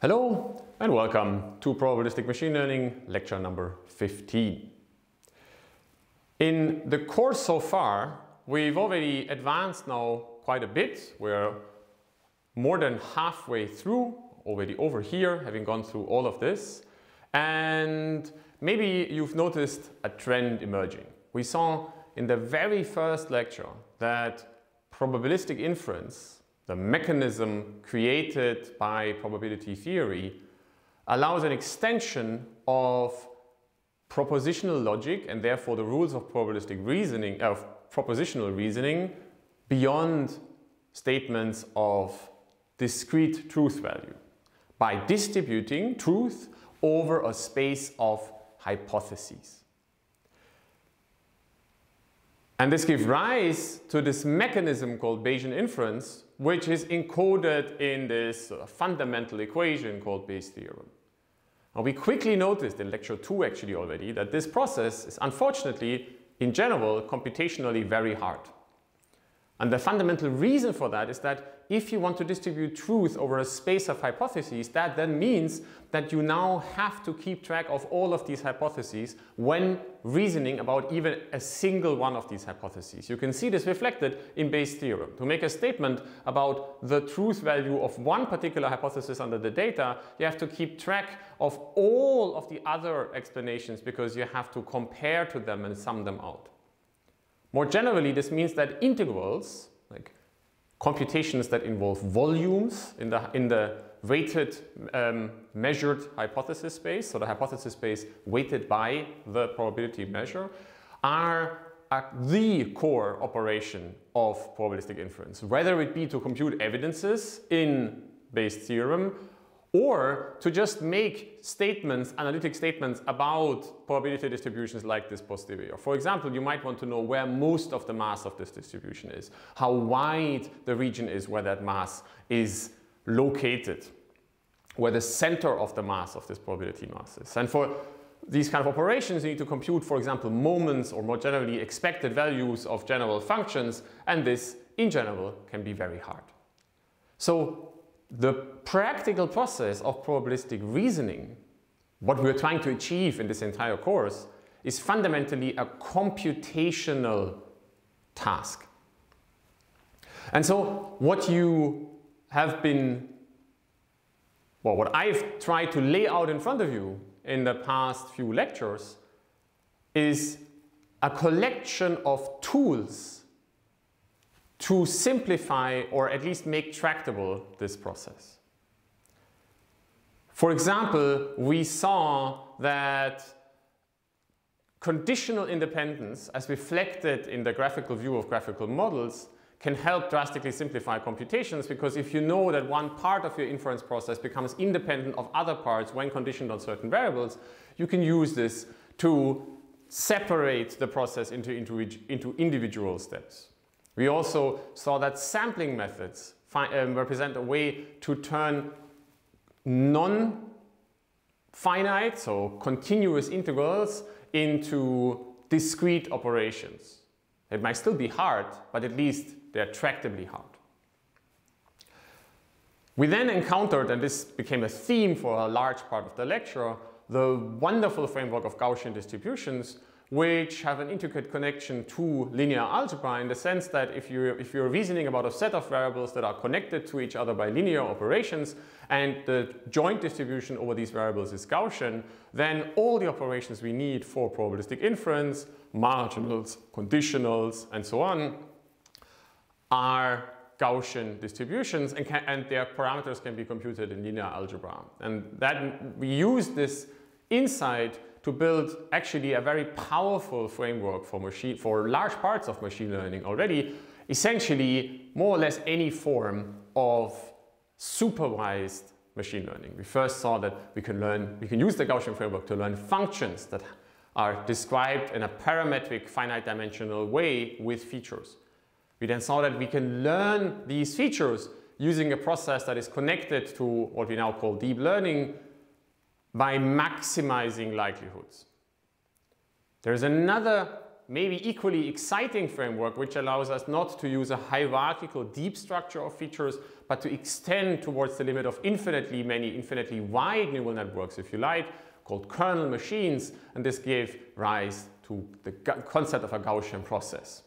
Hello and welcome to Probabilistic Machine Learning lecture number 15. In the course so far, we've already advanced now quite a bit. We're more than halfway through, already over here, having gone through all of this. And maybe you've noticed a trend emerging. We saw in the very first lecture that probabilistic inference the mechanism created by probability theory allows an extension of propositional logic and therefore the rules of probabilistic reasoning, of propositional reasoning beyond statements of discrete truth value by distributing truth over a space of hypotheses. And this gives rise to this mechanism called Bayesian inference, which is encoded in this uh, fundamental equation called Bayes' theorem. Now we quickly noticed in lecture 2 actually already that this process is unfortunately in general computationally very hard. And the fundamental reason for that is that if you want to distribute truth over a space of hypotheses, that then means that you now have to keep track of all of these hypotheses when reasoning about even a single one of these hypotheses. You can see this reflected in Bayes' theorem. To make a statement about the truth value of one particular hypothesis under the data, you have to keep track of all of the other explanations because you have to compare to them and sum them out. More generally, this means that integrals, like computations that involve volumes in the, in the weighted um, measured hypothesis space, so the hypothesis space weighted by the probability measure, are the core operation of probabilistic inference, whether it be to compute evidences in Bayes' theorem or to just make statements, analytic statements about probability distributions like this posterior. For example, you might want to know where most of the mass of this distribution is, how wide the region is where that mass is located, where the center of the mass of this probability mass is. And for these kind of operations, you need to compute, for example, moments or more generally expected values of general functions, and this, in general, can be very hard. So the practical process of probabilistic reasoning, what we're trying to achieve in this entire course, is fundamentally a computational task. And so what you have been, well, what I've tried to lay out in front of you in the past few lectures is a collection of tools to simplify or at least make tractable this process. For example, we saw that conditional independence as reflected in the graphical view of graphical models can help drastically simplify computations because if you know that one part of your inference process becomes independent of other parts when conditioned on certain variables, you can use this to separate the process into, into, into individual steps. We also saw that sampling methods um, represent a way to turn non-finite, so continuous integrals, into discrete operations. It might still be hard, but at least they're tractably hard. We then encountered, and this became a theme for a large part of the lecture, the wonderful framework of Gaussian distributions, which have an intricate connection to linear algebra in the sense that if you're, if you're reasoning about a set of variables that are connected to each other by linear operations and the joint distribution over these variables is Gaussian, then all the operations we need for probabilistic inference, marginals, conditionals, and so on, are Gaussian distributions and, can, and their parameters can be computed in linear algebra. And that we use this insight to build actually a very powerful framework for machine for large parts of machine learning already, essentially more or less any form of supervised machine learning. We first saw that we can learn, we can use the Gaussian framework to learn functions that are described in a parametric finite dimensional way with features. We then saw that we can learn these features using a process that is connected to what we now call deep learning by maximizing likelihoods. There's another maybe equally exciting framework which allows us not to use a hierarchical deep structure of features but to extend towards the limit of infinitely many, infinitely wide neural networks if you like, called kernel machines and this gave rise to the concept of a Gaussian process.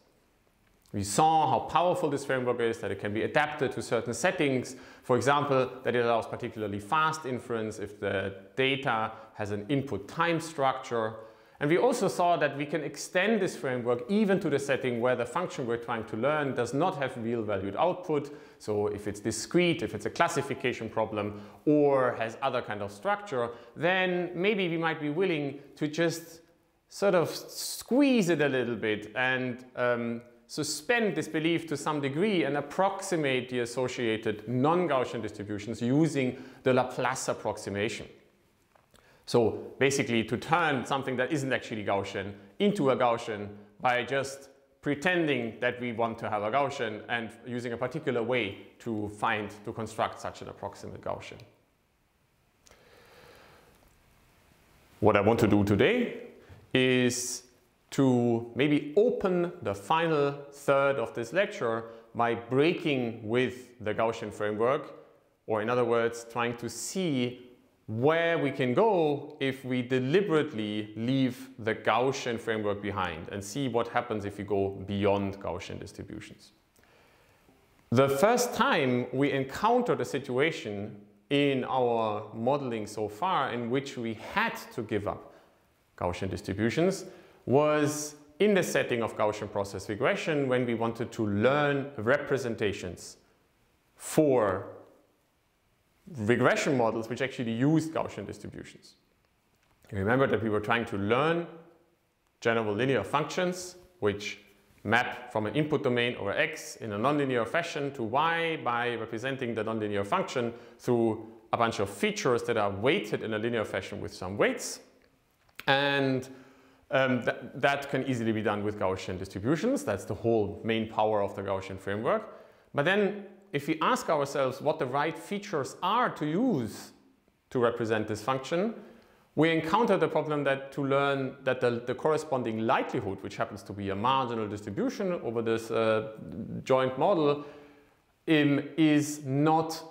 We saw how powerful this framework is, that it can be adapted to certain settings. For example, that it allows particularly fast inference if the data has an input time structure. And we also saw that we can extend this framework even to the setting where the function we're trying to learn does not have real valued output. So if it's discrete, if it's a classification problem, or has other kind of structure, then maybe we might be willing to just sort of squeeze it a little bit and um, suspend this belief to some degree and approximate the associated non-Gaussian distributions using the Laplace approximation. So basically to turn something that isn't actually Gaussian into a Gaussian by just pretending that we want to have a Gaussian and using a particular way to find, to construct such an approximate Gaussian. What I want to do today is to maybe open the final third of this lecture by breaking with the Gaussian framework, or in other words, trying to see where we can go if we deliberately leave the Gaussian framework behind and see what happens if we go beyond Gaussian distributions. The first time we encountered a situation in our modeling so far in which we had to give up Gaussian distributions was in the setting of Gaussian process regression when we wanted to learn representations for regression models which actually used Gaussian distributions. Remember that we were trying to learn general linear functions which map from an input domain over x in a nonlinear fashion to y by representing the nonlinear function through a bunch of features that are weighted in a linear fashion with some weights. And um, th that can easily be done with Gaussian distributions. That's the whole main power of the Gaussian framework. But then if we ask ourselves what the right features are to use to represent this function, we encounter the problem that to learn that the, the corresponding likelihood, which happens to be a marginal distribution over this uh, joint model, um, is not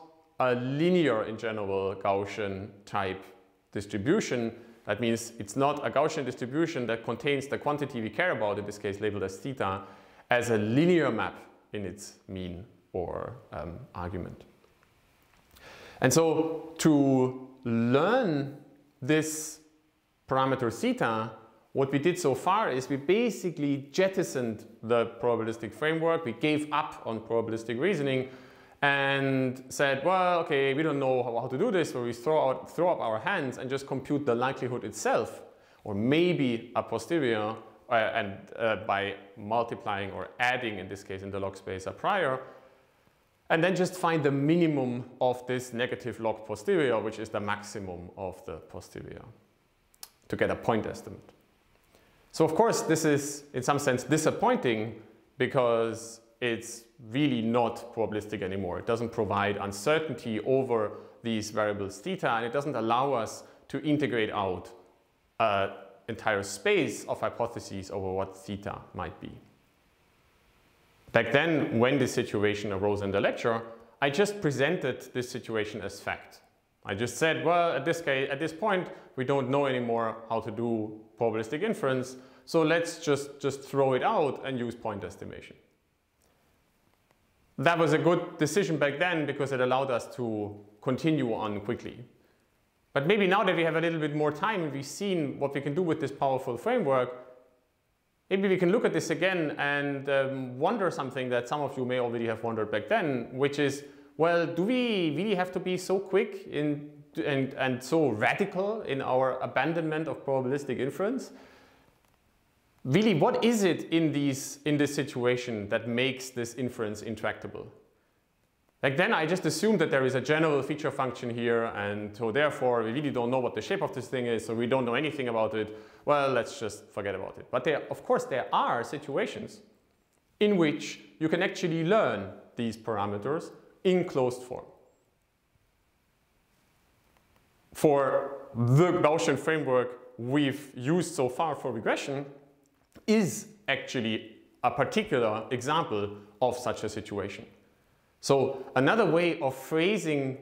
a linear in general Gaussian type distribution, that means it's not a Gaussian distribution that contains the quantity we care about, in this case labeled as theta, as a linear map in its mean or um, argument. And so to learn this parameter theta, what we did so far is we basically jettisoned the probabilistic framework. We gave up on probabilistic reasoning and said, well, okay, we don't know how, how to do this, so we throw, out, throw up our hands and just compute the likelihood itself, or maybe a posterior, uh, and uh, by multiplying or adding, in this case in the log space, a prior, and then just find the minimum of this negative log posterior, which is the maximum of the posterior, to get a point estimate. So of course, this is in some sense disappointing because it's really not probabilistic anymore. It doesn't provide uncertainty over these variables theta, and it doesn't allow us to integrate out an entire space of hypotheses over what theta might be. Back then, when this situation arose in the lecture, I just presented this situation as fact. I just said, well, at this, case, at this point, we don't know anymore how to do probabilistic inference, so let's just, just throw it out and use point estimation. That was a good decision back then because it allowed us to continue on quickly. But maybe now that we have a little bit more time and we've seen what we can do with this powerful framework, maybe we can look at this again and um, wonder something that some of you may already have wondered back then, which is, well, do we really have to be so quick in, and, and so radical in our abandonment of probabilistic inference? Really what is it in, these, in this situation that makes this inference intractable? Like then I just assume that there is a general feature function here and so therefore we really don't know what the shape of this thing is so we don't know anything about it. Well, let's just forget about it. But there, of course there are situations in which you can actually learn these parameters in closed form. For the Gaussian framework we've used so far for regression, is actually a particular example of such a situation. So another way of phrasing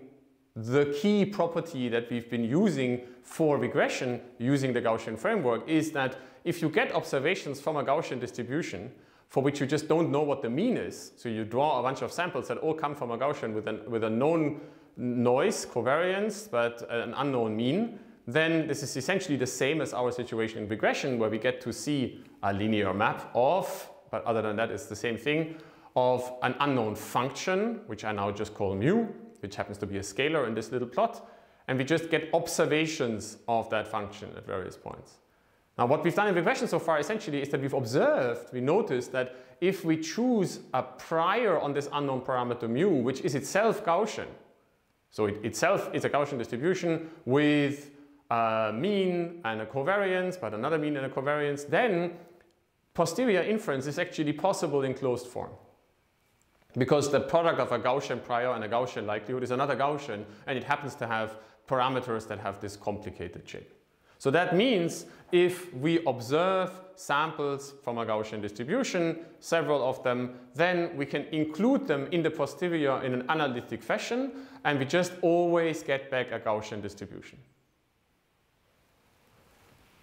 the key property that we've been using for regression using the Gaussian framework is that if you get observations from a Gaussian distribution for which you just don't know what the mean is, so you draw a bunch of samples that all come from a Gaussian with, an, with a known noise covariance but an unknown mean, then this is essentially the same as our situation in regression where we get to see a linear map of, but other than that it's the same thing, of an unknown function, which I now just call mu, which happens to be a scalar in this little plot, and we just get observations of that function at various points. Now what we've done in regression so far essentially is that we've observed, we noticed that if we choose a prior on this unknown parameter mu, which is itself Gaussian, so it itself is a Gaussian distribution with a mean and a covariance, but another mean and a covariance, then posterior inference is actually possible in closed form. Because the product of a Gaussian prior and a Gaussian likelihood is another Gaussian, and it happens to have parameters that have this complicated shape. So that means if we observe samples from a Gaussian distribution, several of them, then we can include them in the posterior in an analytic fashion, and we just always get back a Gaussian distribution.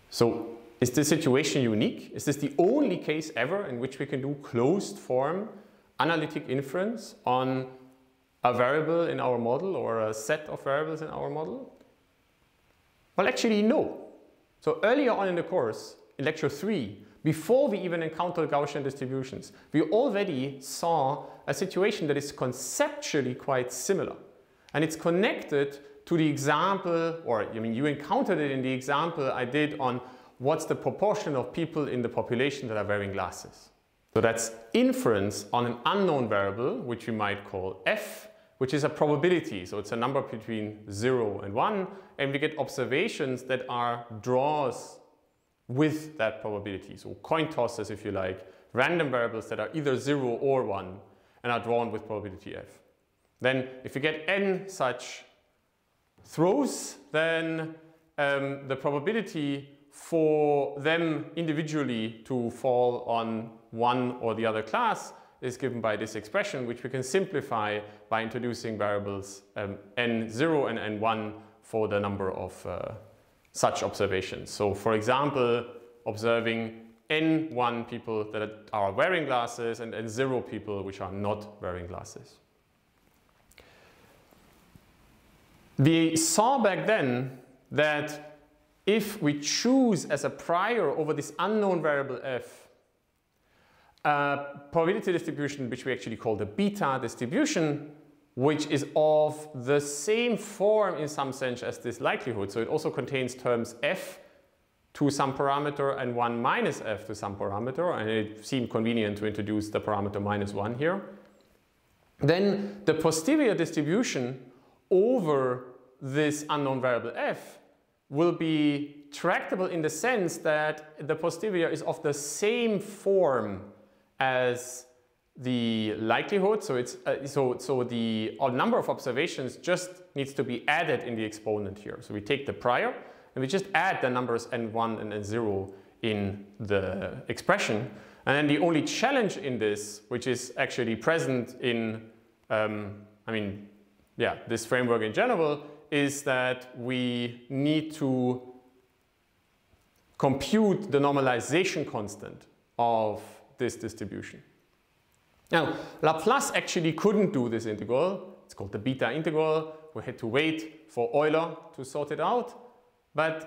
So is this situation unique? Is this the only case ever in which we can do closed form analytic inference on a variable in our model or a set of variables in our model? Well, actually, no. So earlier on in the course, in lecture three, before we even encountered Gaussian distributions, we already saw a situation that is conceptually quite similar. And it's connected to the example, or I mean, you encountered it in the example I did on what's the proportion of people in the population that are wearing glasses. So that's inference on an unknown variable, which we might call f, which is a probability. So it's a number between 0 and 1, and we get observations that are draws with that probability. So coin tosses, if you like, random variables that are either 0 or 1 and are drawn with probability f. Then if you get n such throws, then um, the probability for them individually to fall on one or the other class is given by this expression, which we can simplify by introducing variables um, n0 and n1 for the number of uh, such observations. So for example, observing n1 people that are wearing glasses and n0 people which are not wearing glasses. We saw back then that if we choose as a prior over this unknown variable f a probability distribution which we actually call the beta distribution, which is of the same form in some sense as this likelihood. So it also contains terms f to some parameter and 1 minus f to some parameter, and it seemed convenient to introduce the parameter minus 1 here. Then the posterior distribution over this unknown variable f will be tractable in the sense that the posterior is of the same form as the likelihood. So it's uh, so so the number of observations just needs to be added in the exponent here. So we take the prior and we just add the numbers n1 and n0 in the expression. And then the only challenge in this, which is actually present in, um, I mean, yeah, this framework in general, is that we need to compute the normalization constant of this distribution. Now, Laplace actually couldn't do this integral. It's called the beta integral. We had to wait for Euler to sort it out. But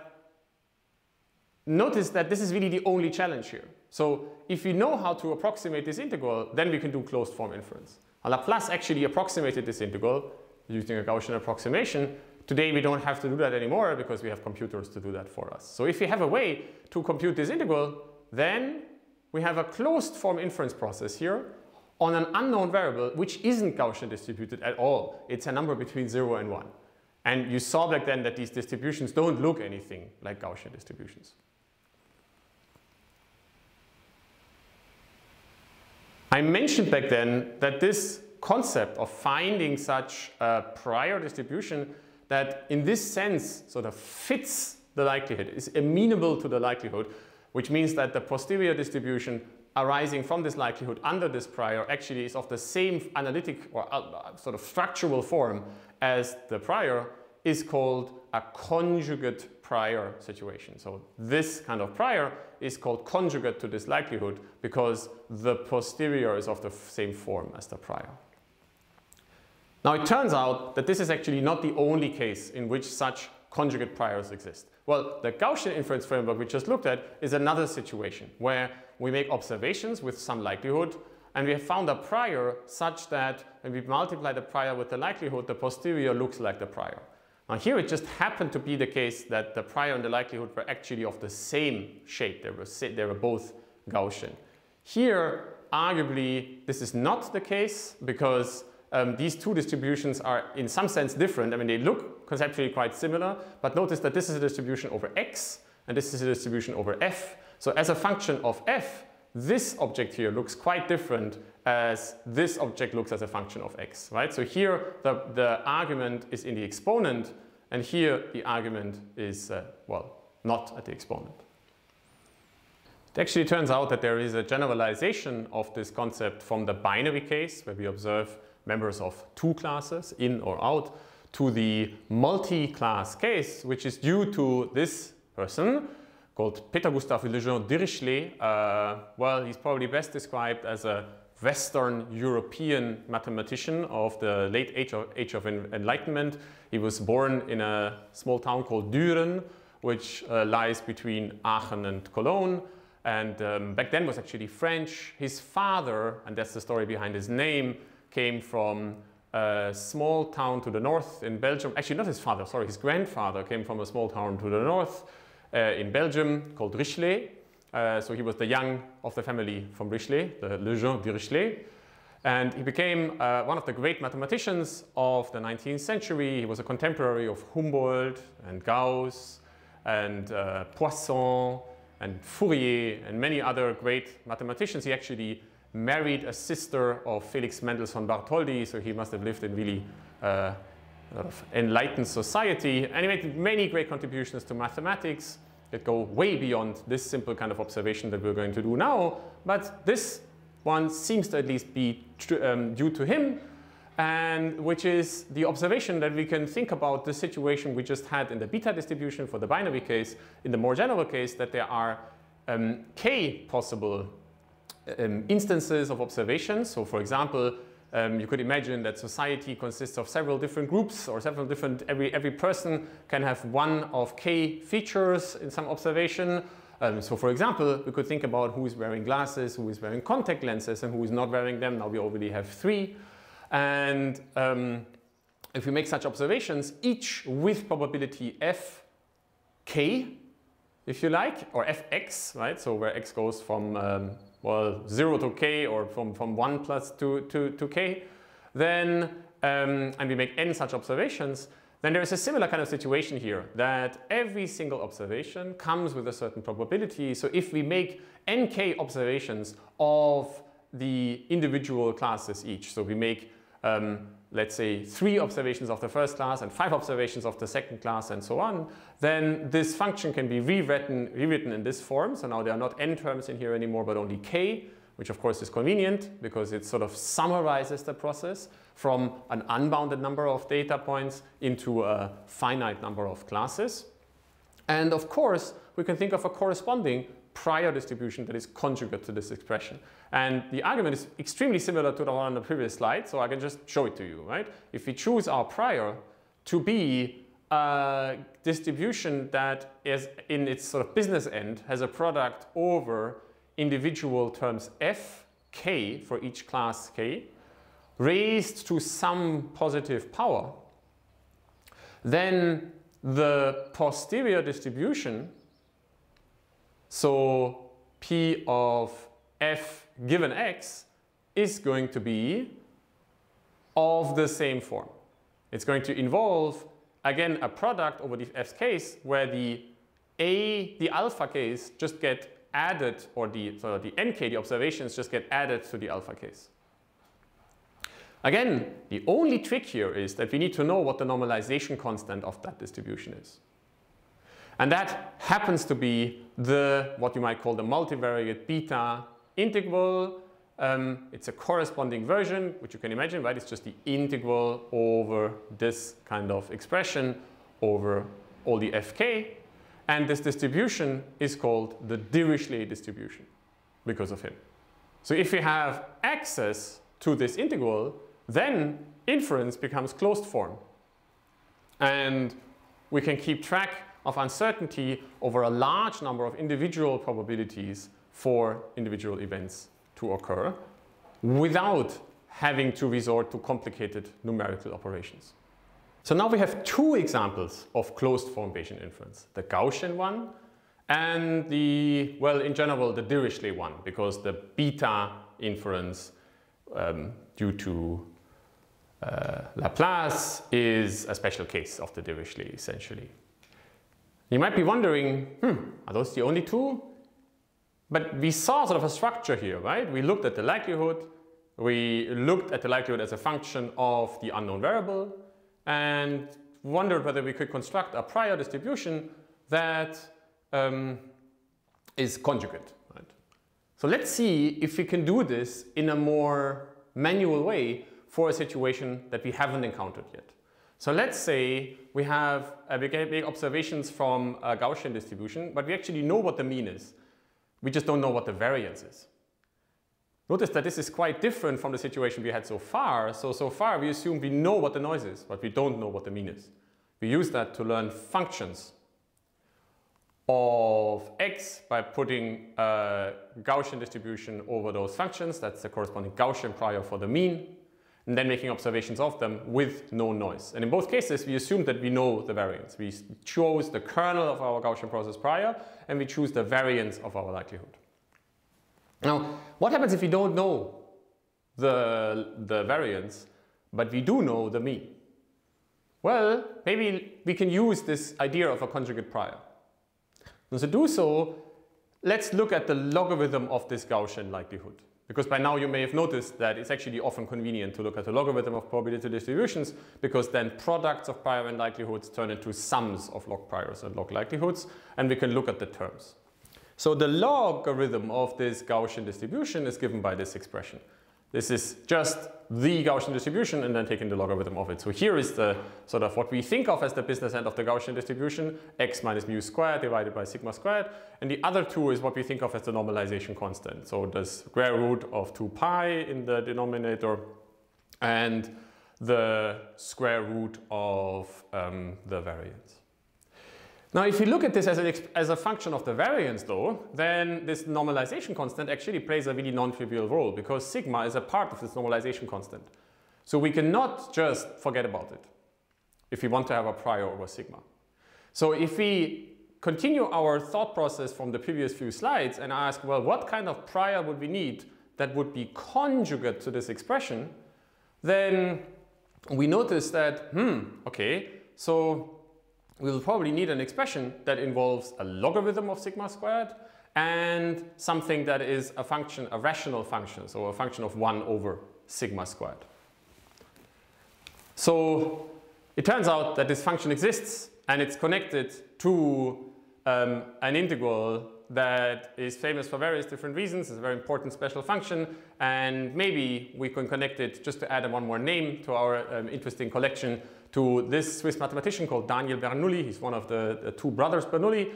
notice that this is really the only challenge here. So if we know how to approximate this integral, then we can do closed form inference. Laplace actually approximated this integral using a Gaussian approximation. Today we don't have to do that anymore because we have computers to do that for us. So if we have a way to compute this integral, then we have a closed form inference process here on an unknown variable which isn't Gaussian distributed at all. It's a number between 0 and 1. And you saw back then that these distributions don't look anything like Gaussian distributions. I mentioned back then that this concept of finding such a prior distribution that in this sense sort of fits the likelihood, is amenable to the likelihood, which means that the posterior distribution arising from this likelihood under this prior actually is of the same analytic or uh, sort of structural form as the prior is called a conjugate prior situation. So this kind of prior is called conjugate to this likelihood because the posterior is of the same form as the prior. Now it turns out that this is actually not the only case in which such conjugate priors exist. Well, the Gaussian inference framework we just looked at is another situation where we make observations with some likelihood and we have found a prior such that when we multiply the prior with the likelihood, the posterior looks like the prior. Now here it just happened to be the case that the prior and the likelihood were actually of the same shape. They were, they were both Gaussian. Here, arguably, this is not the case because um, these two distributions are in some sense different. I mean, they look conceptually quite similar, but notice that this is a distribution over x and this is a distribution over f. So as a function of f, this object here looks quite different as this object looks as a function of x, right? So here the, the argument is in the exponent and here the argument is, uh, well, not at the exponent. It actually turns out that there is a generalization of this concept from the binary case where we observe members of two classes, in or out, to the multi-class case, which is due to this person, called Peter Gustav Lejeune Dirichlet. Uh, well, he's probably best described as a Western European mathematician of the late age of, age of Enlightenment. He was born in a small town called Düren, which uh, lies between Aachen and Cologne. And um, back then was actually French. His father, and that's the story behind his name, came from a small town to the north in Belgium. Actually, not his father, sorry, his grandfather came from a small town to the north uh, in Belgium called Richlet. Uh, so he was the young of the family from Richlet, the Lejeune de Richlet. And he became uh, one of the great mathematicians of the 19th century. He was a contemporary of Humboldt and Gauss and uh, Poisson and Fourier and many other great mathematicians. He actually married a sister of Felix Mendelssohn Bartholdy, so he must have lived in really uh, enlightened society. And he made many great contributions to mathematics that go way beyond this simple kind of observation that we're going to do now. But this one seems to at least be um, due to him, and which is the observation that we can think about the situation we just had in the beta distribution for the binary case, in the more general case that there are um, k possible um, instances of observations. So for example, um, you could imagine that society consists of several different groups or several different, every, every person can have one of k features in some observation. Um, so for example, we could think about who is wearing glasses, who is wearing contact lenses, and who is not wearing them. Now we already have three. And um, if we make such observations, each with probability f k, if you like, or fx, right? So where x goes from um, well, 0 to k or from, from 1 plus to, to, to k, then, um, and we make n such observations, then there is a similar kind of situation here that every single observation comes with a certain probability. So if we make nk observations of the individual classes each, so we make um, let's say, three observations of the first class and five observations of the second class and so on, then this function can be rewritten, rewritten in this form. So now there are not n terms in here anymore, but only k, which of course is convenient because it sort of summarizes the process from an unbounded number of data points into a finite number of classes. And of course, we can think of a corresponding prior distribution that is conjugate to this expression. And the argument is extremely similar to the one on the previous slide, so I can just show it to you, right? If we choose our prior to be a distribution that is in its sort of business end has a product over individual terms f, k for each class k, raised to some positive power, then the posterior distribution, so p of f given x is going to be of the same form. It's going to involve, again, a product over the f's case where the a, the alpha case just get added, or the, so the nk, the observations just get added to the alpha case. Again, the only trick here is that we need to know what the normalization constant of that distribution is. And that happens to be the, what you might call the multivariate beta integral. Um, it's a corresponding version, which you can imagine, right? It's just the integral over this kind of expression over all the fk. And this distribution is called the Dirichlet distribution because of him. So if we have access to this integral, then inference becomes closed form. And we can keep track of uncertainty over a large number of individual probabilities for individual events to occur without having to resort to complicated numerical operations. So now we have two examples of closed form Bayesian inference, the Gaussian one and the, well, in general, the Dirichlet one, because the beta inference um, due to uh, Laplace is a special case of the Dirichlet, essentially. You might be wondering, hmm, are those the only two? But we saw sort of a structure here, right? We looked at the likelihood, we looked at the likelihood as a function of the unknown variable, and wondered whether we could construct a prior distribution that um, is conjugate. Right? So let's see if we can do this in a more manual way for a situation that we haven't encountered yet. So let's say we have uh, observations from a Gaussian distribution, but we actually know what the mean is. We just don't know what the variance is. Notice that this is quite different from the situation we had so far. So, so far we assume we know what the noise is, but we don't know what the mean is. We use that to learn functions of x by putting a Gaussian distribution over those functions. That's the corresponding Gaussian prior for the mean and then making observations of them with no noise. And in both cases, we assume that we know the variance. We chose the kernel of our Gaussian process prior, and we choose the variance of our likelihood. Now, what happens if we don't know the, the variance, but we do know the mean? Well, maybe we can use this idea of a conjugate prior. And to do so, let's look at the logarithm of this Gaussian likelihood. Because by now you may have noticed that it's actually often convenient to look at the logarithm of probability distributions because then products of prior and likelihoods turn into sums of log priors and log likelihoods and we can look at the terms. So the logarithm of this Gaussian distribution is given by this expression. This is just the Gaussian distribution and then taking the logarithm of it. So here is the sort of what we think of as the business end of the Gaussian distribution, x minus mu squared divided by sigma squared. And the other two is what we think of as the normalization constant. So the square root of 2 pi in the denominator and the square root of um, the variance. Now, if you look at this as, as, a function of the variance, though, then this normalization constant actually plays a really non-trivial role because sigma is a part of this normalization constant. So we cannot just forget about it if we want to have a prior over sigma. So if we continue our thought process from the previous few slides and ask, well, what kind of prior would we need that would be conjugate to this expression, then we notice that, hmm, okay, so we will probably need an expression that involves a logarithm of sigma squared and something that is a function, a rational function, so a function of 1 over sigma squared. So it turns out that this function exists and it's connected to um, an integral that is famous for various different reasons. It's a very important special function and maybe we can connect it just to add one more name to our um, interesting collection to this Swiss mathematician called Daniel Bernoulli. He's one of the, the two brothers Bernoulli.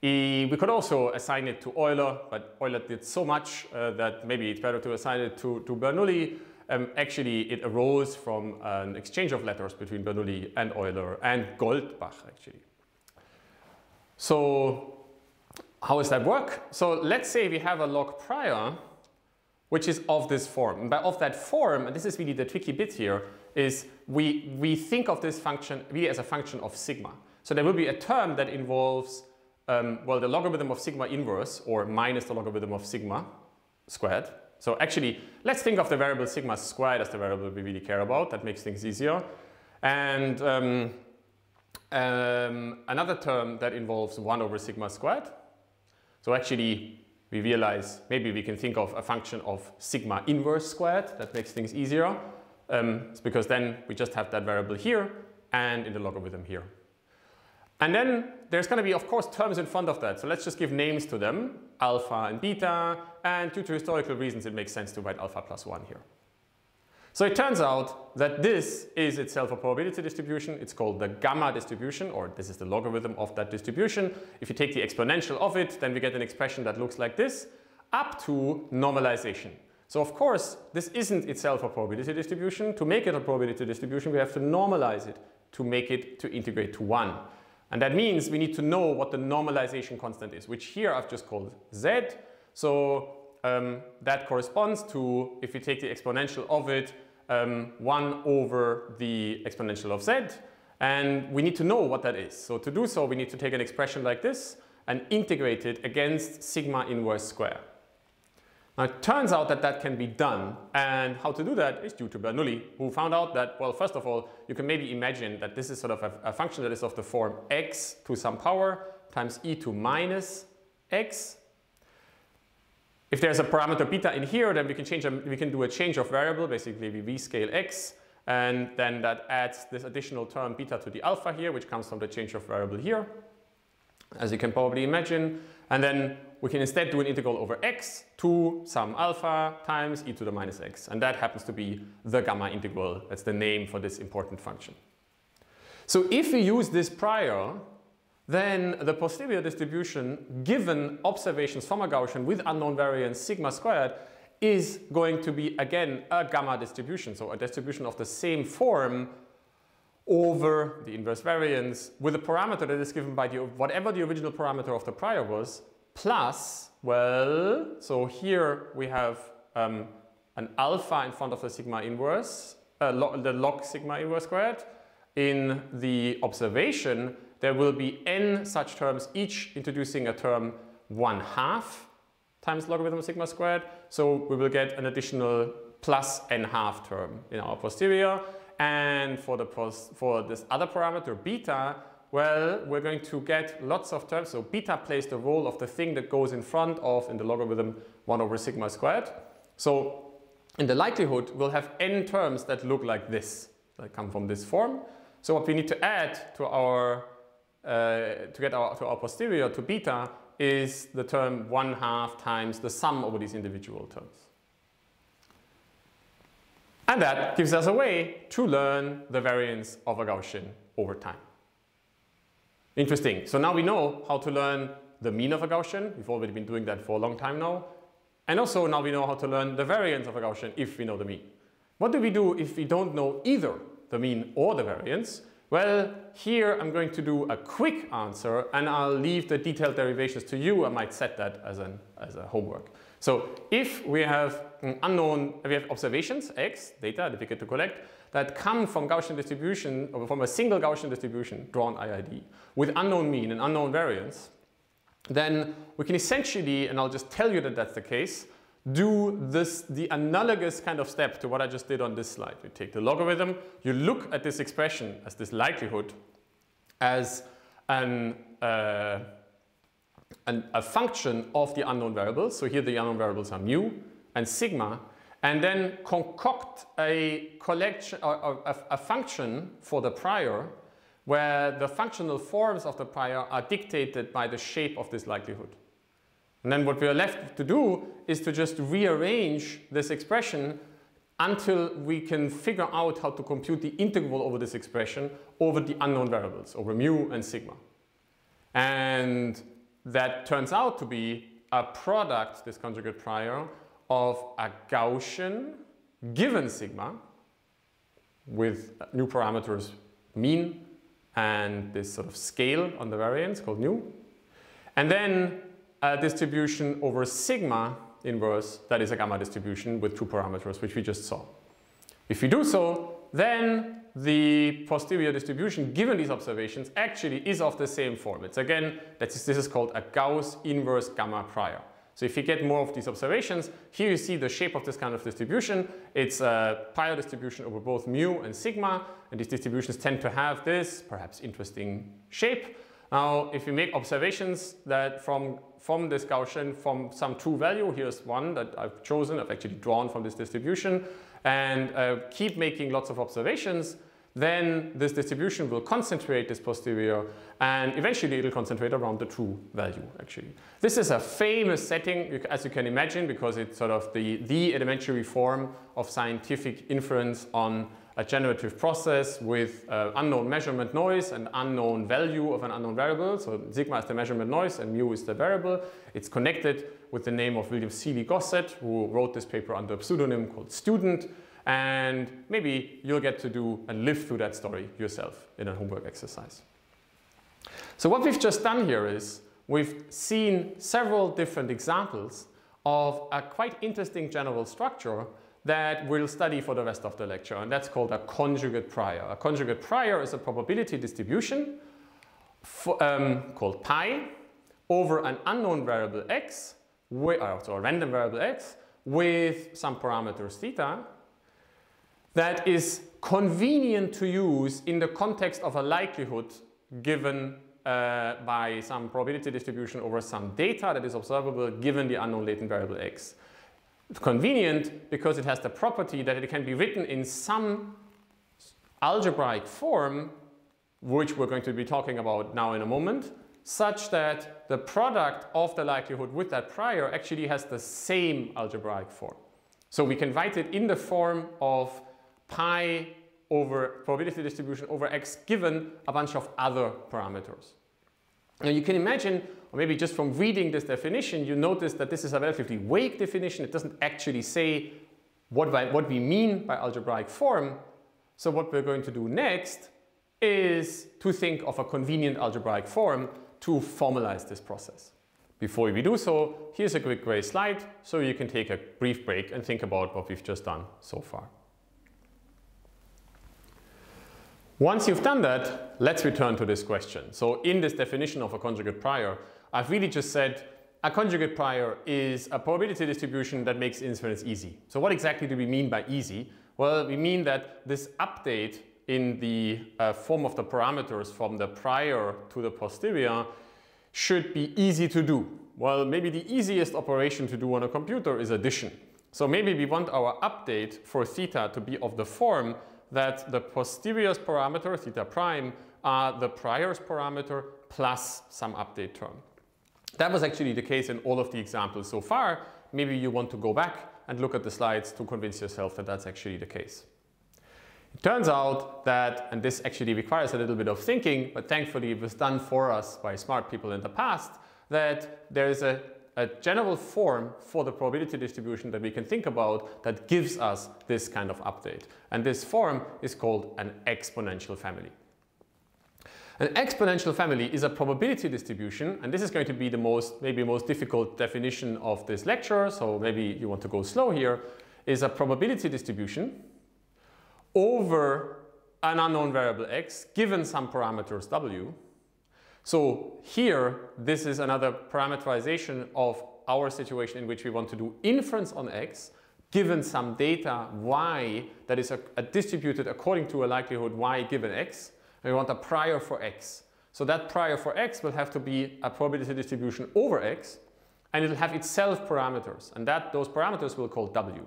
He, we could also assign it to Euler, but Euler did so much uh, that maybe it's better to assign it to, to Bernoulli. Um, actually, it arose from an exchange of letters between Bernoulli and Euler and Goldbach, actually. So how does that work? So let's say we have a log prior, which is of this form. And by of that form, and this is really the tricky bit here, is we, we think of this function really as a function of sigma. So there will be a term that involves, um, well, the logarithm of sigma inverse or minus the logarithm of sigma squared. So actually, let's think of the variable sigma squared as the variable we really care about. That makes things easier. And um, um, another term that involves 1 over sigma squared. So actually, we realize maybe we can think of a function of sigma inverse squared. That makes things easier. Um, it's because then we just have that variable here and in the logarithm here. And then there's going to be, of course, terms in front of that. So let's just give names to them, alpha and beta. And due to historical reasons, it makes sense to write alpha plus 1 here. So it turns out that this is itself a probability distribution. It's called the gamma distribution, or this is the logarithm of that distribution. If you take the exponential of it, then we get an expression that looks like this, up to normalization. So of course, this isn't itself a probability distribution. To make it a probability distribution, we have to normalize it to make it to integrate to 1. And that means we need to know what the normalization constant is, which here I've just called z. So um, that corresponds to, if we take the exponential of it, um, 1 over the exponential of z. And we need to know what that is. So to do so, we need to take an expression like this and integrate it against sigma inverse square. Now it turns out that that can be done and how to do that is due to Bernoulli who found out that, well, first of all, you can maybe imagine that this is sort of a, a function that is of the form x to some power times e to minus x if there's a parameter beta in here, then we can change a, we can do a change of variable, basically we v-scale x, and then that adds this additional term beta to the alpha here, which comes from the change of variable here, as you can probably imagine. And then we can instead do an integral over x to some alpha times e to the minus x. And that happens to be the gamma integral. That's the name for this important function. So if we use this prior, then the posterior distribution given observations from a Gaussian with unknown variance sigma squared is going to be again a gamma distribution, so a distribution of the same form over the inverse variance with a parameter that is given by the, whatever the original parameter of the prior was, plus, well, so here we have um, an alpha in front of the sigma inverse, uh, the log sigma inverse squared. In the observation, there will be n such terms, each introducing a term 1 half times logarithm of sigma squared. So we will get an additional plus n half term in our posterior. And for, the pos for this other parameter, beta, well, we're going to get lots of terms. So beta plays the role of the thing that goes in front of, in the logarithm, 1 over sigma squared. So in the likelihood, we'll have n terms that look like this, that come from this form. So what we need to add to our uh, to get our, to our posterior, to beta, is the term 1 half times the sum over these individual terms. And that gives us a way to learn the variance of a Gaussian over time. Interesting. So now we know how to learn the mean of a Gaussian. We've already been doing that for a long time now. And also now we know how to learn the variance of a Gaussian if we know the mean. What do we do if we don't know either the mean or the variance? Well, here I'm going to do a quick answer and I'll leave the detailed derivations to you. I might set that as, an, as a homework. So if we have an unknown, we have observations, x, data, difficult to collect, that come from Gaussian distribution, or from a single Gaussian distribution, drawn IID, with unknown mean and unknown variance, then we can essentially, and I'll just tell you that that's the case, do this, the analogous kind of step to what I just did on this slide. You take the logarithm, you look at this expression as this likelihood as an, uh, an, a function of the unknown variables. So here the unknown variables are mu and sigma, and then concoct a collection a, a function for the prior where the functional forms of the prior are dictated by the shape of this likelihood. And then what we are left to do is to just rearrange this expression until we can figure out how to compute the integral over this expression over the unknown variables, over mu and sigma. And that turns out to be a product, this conjugate prior, of a Gaussian given sigma with new parameters mean and this sort of scale on the variance called nu. And then a distribution over sigma inverse that is a gamma distribution with two parameters, which we just saw. If we do so, then the posterior distribution given these observations actually is of the same form. It's again, this is called a Gauss inverse gamma prior. So if you get more of these observations, here you see the shape of this kind of distribution. It's a prior distribution over both mu and sigma, and these distributions tend to have this perhaps interesting shape. Now, if you make observations that from, from this Gaussian from some true value, here's one that I've chosen, I've actually drawn from this distribution, and uh, keep making lots of observations, then this distribution will concentrate this posterior and eventually it'll concentrate around the true value actually. This is a famous setting as you can imagine because it's sort of the, the elementary form of scientific inference on a generative process with uh, unknown measurement noise and unknown value of an unknown variable. So sigma is the measurement noise and mu is the variable. It's connected with the name of William Sealy Gosset who wrote this paper under a pseudonym called Student and maybe you'll get to do and live through that story yourself in a homework exercise. So what we've just done here is we've seen several different examples of a quite interesting general structure that we'll study for the rest of the lecture and that's called a conjugate prior. A conjugate prior is a probability distribution for, um, called pi over an unknown variable x, so a random variable x, with some parameters theta that is convenient to use in the context of a likelihood given uh, by some probability distribution over some data that is observable given the unknown latent variable x. Convenient because it has the property that it can be written in some algebraic form, which we're going to be talking about now in a moment, such that the product of the likelihood with that prior actually has the same algebraic form. So we can write it in the form of pi over probability distribution over x given a bunch of other parameters. Now you can imagine, or maybe just from reading this definition, you notice that this is a relatively vague definition. It doesn't actually say what, what we mean by algebraic form. So what we're going to do next is to think of a convenient algebraic form to formalize this process. Before we do so, here's a quick gray slide so you can take a brief break and think about what we've just done so far. Once you've done that, let's return to this question. So in this definition of a conjugate prior, I've really just said a conjugate prior is a probability distribution that makes inference easy. So what exactly do we mean by easy? Well, we mean that this update in the uh, form of the parameters from the prior to the posterior should be easy to do. Well, maybe the easiest operation to do on a computer is addition. So maybe we want our update for theta to be of the form that the posterior's parameter, theta prime, are the prior's parameter plus some update term. That was actually the case in all of the examples so far. Maybe you want to go back and look at the slides to convince yourself that that's actually the case. It turns out that, and this actually requires a little bit of thinking, but thankfully it was done for us by smart people in the past, that there is a a general form for the probability distribution that we can think about that gives us this kind of update. And this form is called an exponential family. An exponential family is a probability distribution, and this is going to be the most, maybe most difficult definition of this lecture, so maybe you want to go slow here, is a probability distribution over an unknown variable x given some parameters w, so here, this is another parameterization of our situation in which we want to do inference on x given some data y that is a, a distributed according to a likelihood y given x. And we want a prior for x. So that prior for x will have to be a probability distribution over x and it'll have itself parameters and that those parameters we'll call w.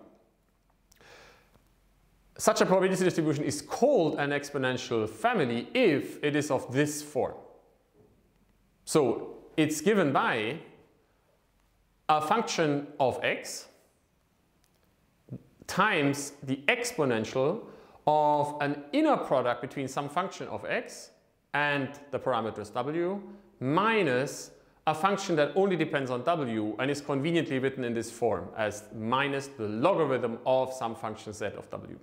Such a probability distribution is called an exponential family if it is of this form. So it's given by a function of x times the exponential of an inner product between some function of x and the parameters w minus a function that only depends on w and is conveniently written in this form as minus the logarithm of some function z of w.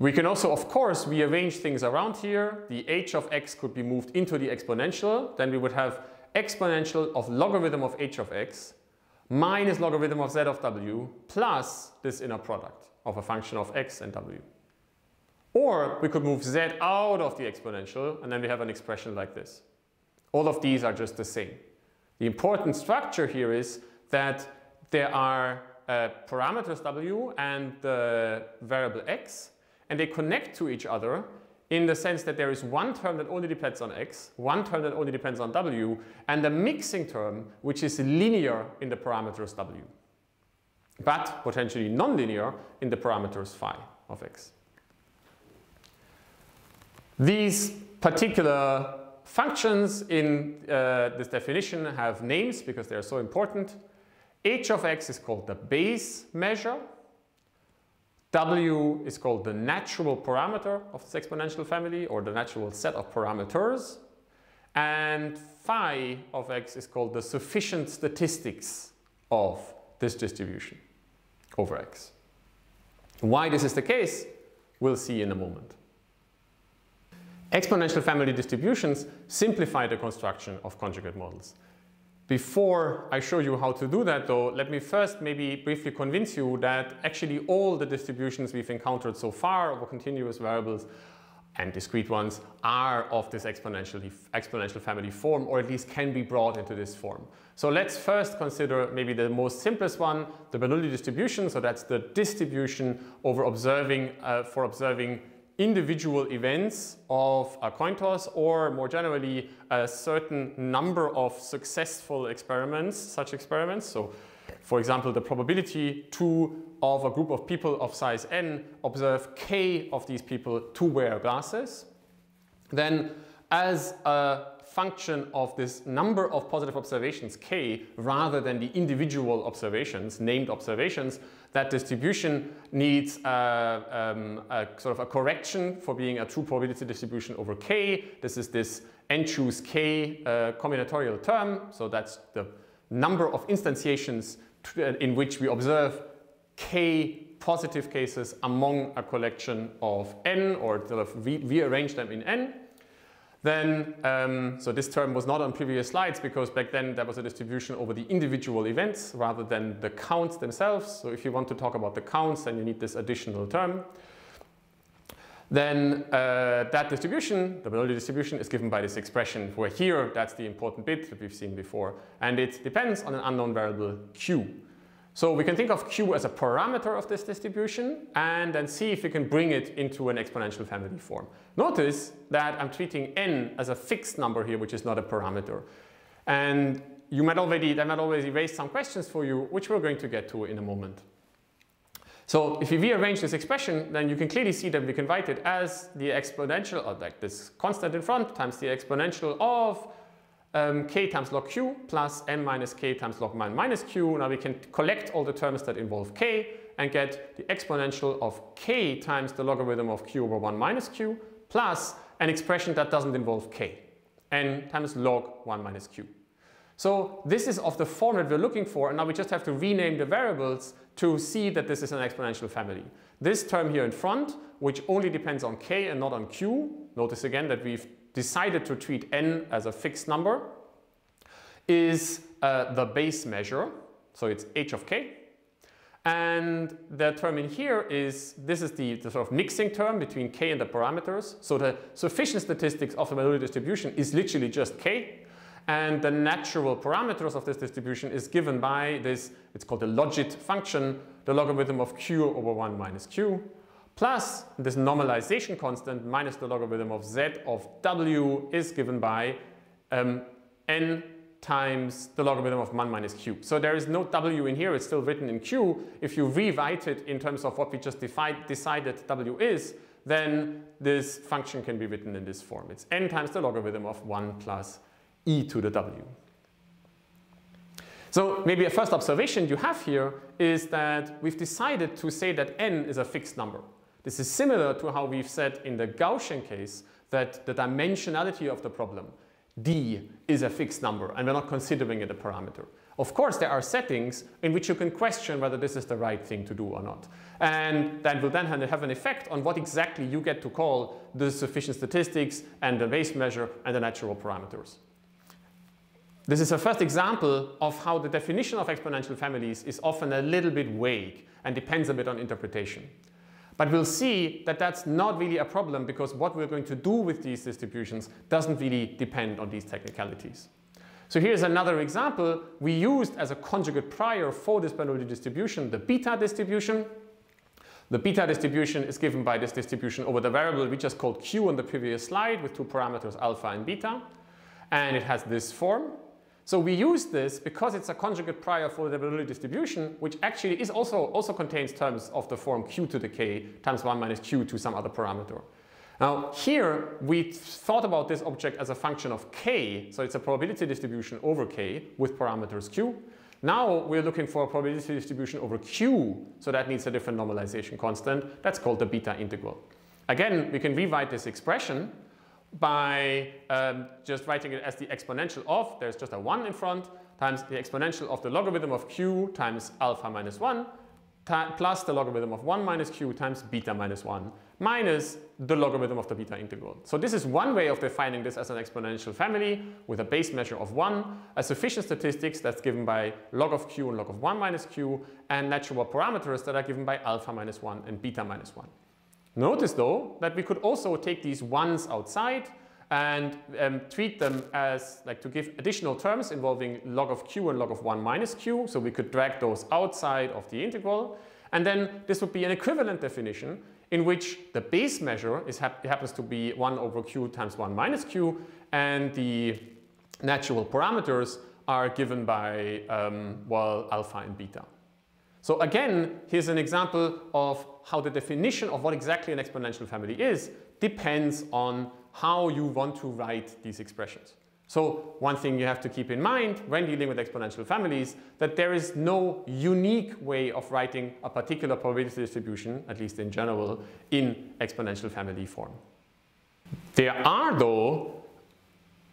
We can also, of course, rearrange things around here. The h of x could be moved into the exponential. Then we would have exponential of logarithm of h of x minus logarithm of z of w plus this inner product of a function of x and w. Or we could move z out of the exponential and then we have an expression like this. All of these are just the same. The important structure here is that there are uh, parameters w and the variable x and they connect to each other in the sense that there is one term that only depends on x, one term that only depends on w, and a mixing term which is linear in the parameters w, but potentially nonlinear in the parameters phi of x. These particular functions in uh, this definition have names because they are so important. h of x is called the base measure. W is called the natural parameter of this exponential family or the natural set of parameters. And phi of x is called the sufficient statistics of this distribution over x. Why this is the case, we'll see in a moment. Exponential family distributions simplify the construction of conjugate models. Before I show you how to do that though, let me first maybe briefly convince you that actually all the distributions we've encountered so far over continuous variables and discrete ones are of this exponential, exponential family form or at least can be brought into this form. So let's first consider maybe the most simplest one, the Bernoulli distribution. So that's the distribution over observing, uh, for observing individual events of a coin toss or more generally a certain number of successful experiments, such experiments. So for example, the probability to of a group of people of size n observe k of these people to wear glasses. Then as a function of this number of positive observations k rather than the individual observations, named observations, that distribution needs uh, um, a sort of a correction for being a true probability distribution over k. This is this n choose k uh, combinatorial term. So that's the number of instantiations uh, in which we observe k positive cases among a collection of n or sort of re rearrange them in n. Then, um, so this term was not on previous slides because back then there was a distribution over the individual events rather than the counts themselves. So if you want to talk about the counts, then you need this additional term. Then uh, that distribution, the Bernoulli distribution, is given by this expression where here that's the important bit that we've seen before. And it depends on an unknown variable q. So we can think of q as a parameter of this distribution and then see if we can bring it into an exponential family form. Notice that I'm treating n as a fixed number here, which is not a parameter. And you might already, that might already raise some questions for you, which we're going to get to in a moment. So if we rearrange this expression, then you can clearly see that we can write it as the exponential, or like this constant in front times the exponential of um, k times log q plus m minus k times log m minus q. Now we can collect all the terms that involve k and get the exponential of k times the logarithm of q over 1 minus q plus an expression that doesn't involve k, n times log 1 minus q. So this is of the form that we're looking for, and now we just have to rename the variables to see that this is an exponential family. This term here in front, which only depends on k and not on q, notice again that we've decided to treat n as a fixed number is uh, the base measure. So it's h of k. And the term in here is, this is the, the, sort of mixing term between k and the parameters. So the sufficient statistics of the Bernoulli distribution is literally just k. And the natural parameters of this distribution is given by this, it's called the logit function, the logarithm of q over 1 minus q plus this normalization constant minus the logarithm of z of w is given by um, n times the logarithm of 1 minus q. So there is no w in here, it's still written in q. If you rewrite it in terms of what we just decided w is, then this function can be written in this form. It's n times the logarithm of 1 plus e to the w. So maybe a first observation you have here is that we've decided to say that n is a fixed number. This is similar to how we've said in the Gaussian case that the dimensionality of the problem, d, is a fixed number and we're not considering it a parameter. Of course, there are settings in which you can question whether this is the right thing to do or not. And that will then have an effect on what exactly you get to call the sufficient statistics and the base measure and the natural parameters. This is a first example of how the definition of exponential families is often a little bit vague and depends a bit on interpretation. But we'll see that that's not really a problem because what we're going to do with these distributions doesn't really depend on these technicalities. So here's another example. We used as a conjugate prior for this Bernoulli distribution the beta distribution. The beta distribution is given by this distribution over the variable we just called q on the previous slide with two parameters alpha and beta. And it has this form. So we use this because it's a conjugate prior for the Bernoulli distribution, which actually is also, also contains terms of the form q to the k times 1 minus q to some other parameter. Now here we thought about this object as a function of k, so it's a probability distribution over k with parameters q. Now we're looking for a probability distribution over q, so that needs a different normalization constant. That's called the beta integral. Again, we can rewrite this expression by um, just writing it as the exponential of, there's just a 1 in front, times the exponential of the logarithm of q times alpha minus 1 plus the logarithm of 1 minus q times beta minus 1 minus the logarithm of the beta integral. So this is one way of defining this as an exponential family with a base measure of 1, a sufficient statistics that's given by log of q and log of 1 minus q, and natural parameters that are given by alpha minus 1 and beta minus 1. Notice though that we could also take these ones outside and um, treat them as like to give additional terms involving log of q and log of 1 minus q. So we could drag those outside of the integral. And then this would be an equivalent definition in which the base measure is hap happens to be 1 over q times 1 minus q and the natural parameters are given by, um, well, alpha and beta. So again, here's an example of how the definition of what exactly an exponential family is depends on how you want to write these expressions. So one thing you have to keep in mind when dealing with exponential families, that there is no unique way of writing a particular probability distribution, at least in general, in exponential family form. There are, though,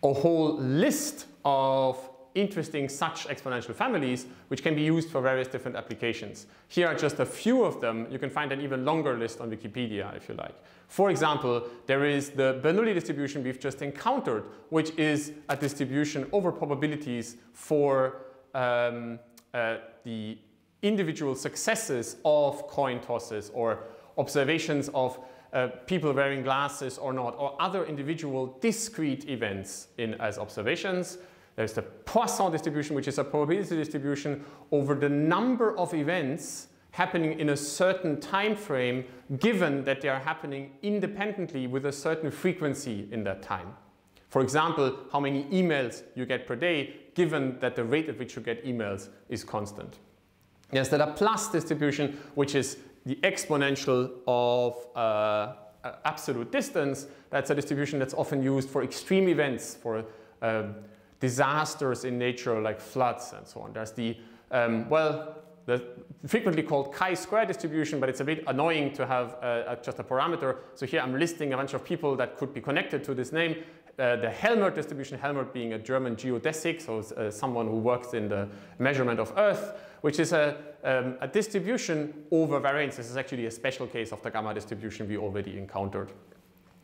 a whole list of interesting such exponential families which can be used for various different applications. Here are just a few of them. You can find an even longer list on Wikipedia if you like. For example, there is the Bernoulli distribution we've just encountered, which is a distribution over probabilities for um, uh, the individual successes of coin tosses or observations of uh, people wearing glasses or not, or other individual discrete events in, as observations. There's the Poisson distribution, which is a probability distribution over the number of events happening in a certain time frame given that they are happening independently with a certain frequency in that time. For example, how many emails you get per day given that the rate at which you get emails is constant. There's the Laplace distribution, which is the exponential of uh, absolute distance. That's a distribution that's often used for extreme events, for uh, disasters in nature like floods and so on. There's the, um, well, the frequently called chi-square distribution, but it's a bit annoying to have uh, just a parameter. So here I'm listing a bunch of people that could be connected to this name. Uh, the Helmert distribution, Helmert being a German geodesic, so uh, someone who works in the measurement of Earth, which is a, um, a distribution over variance. This is actually a special case of the gamma distribution we already encountered.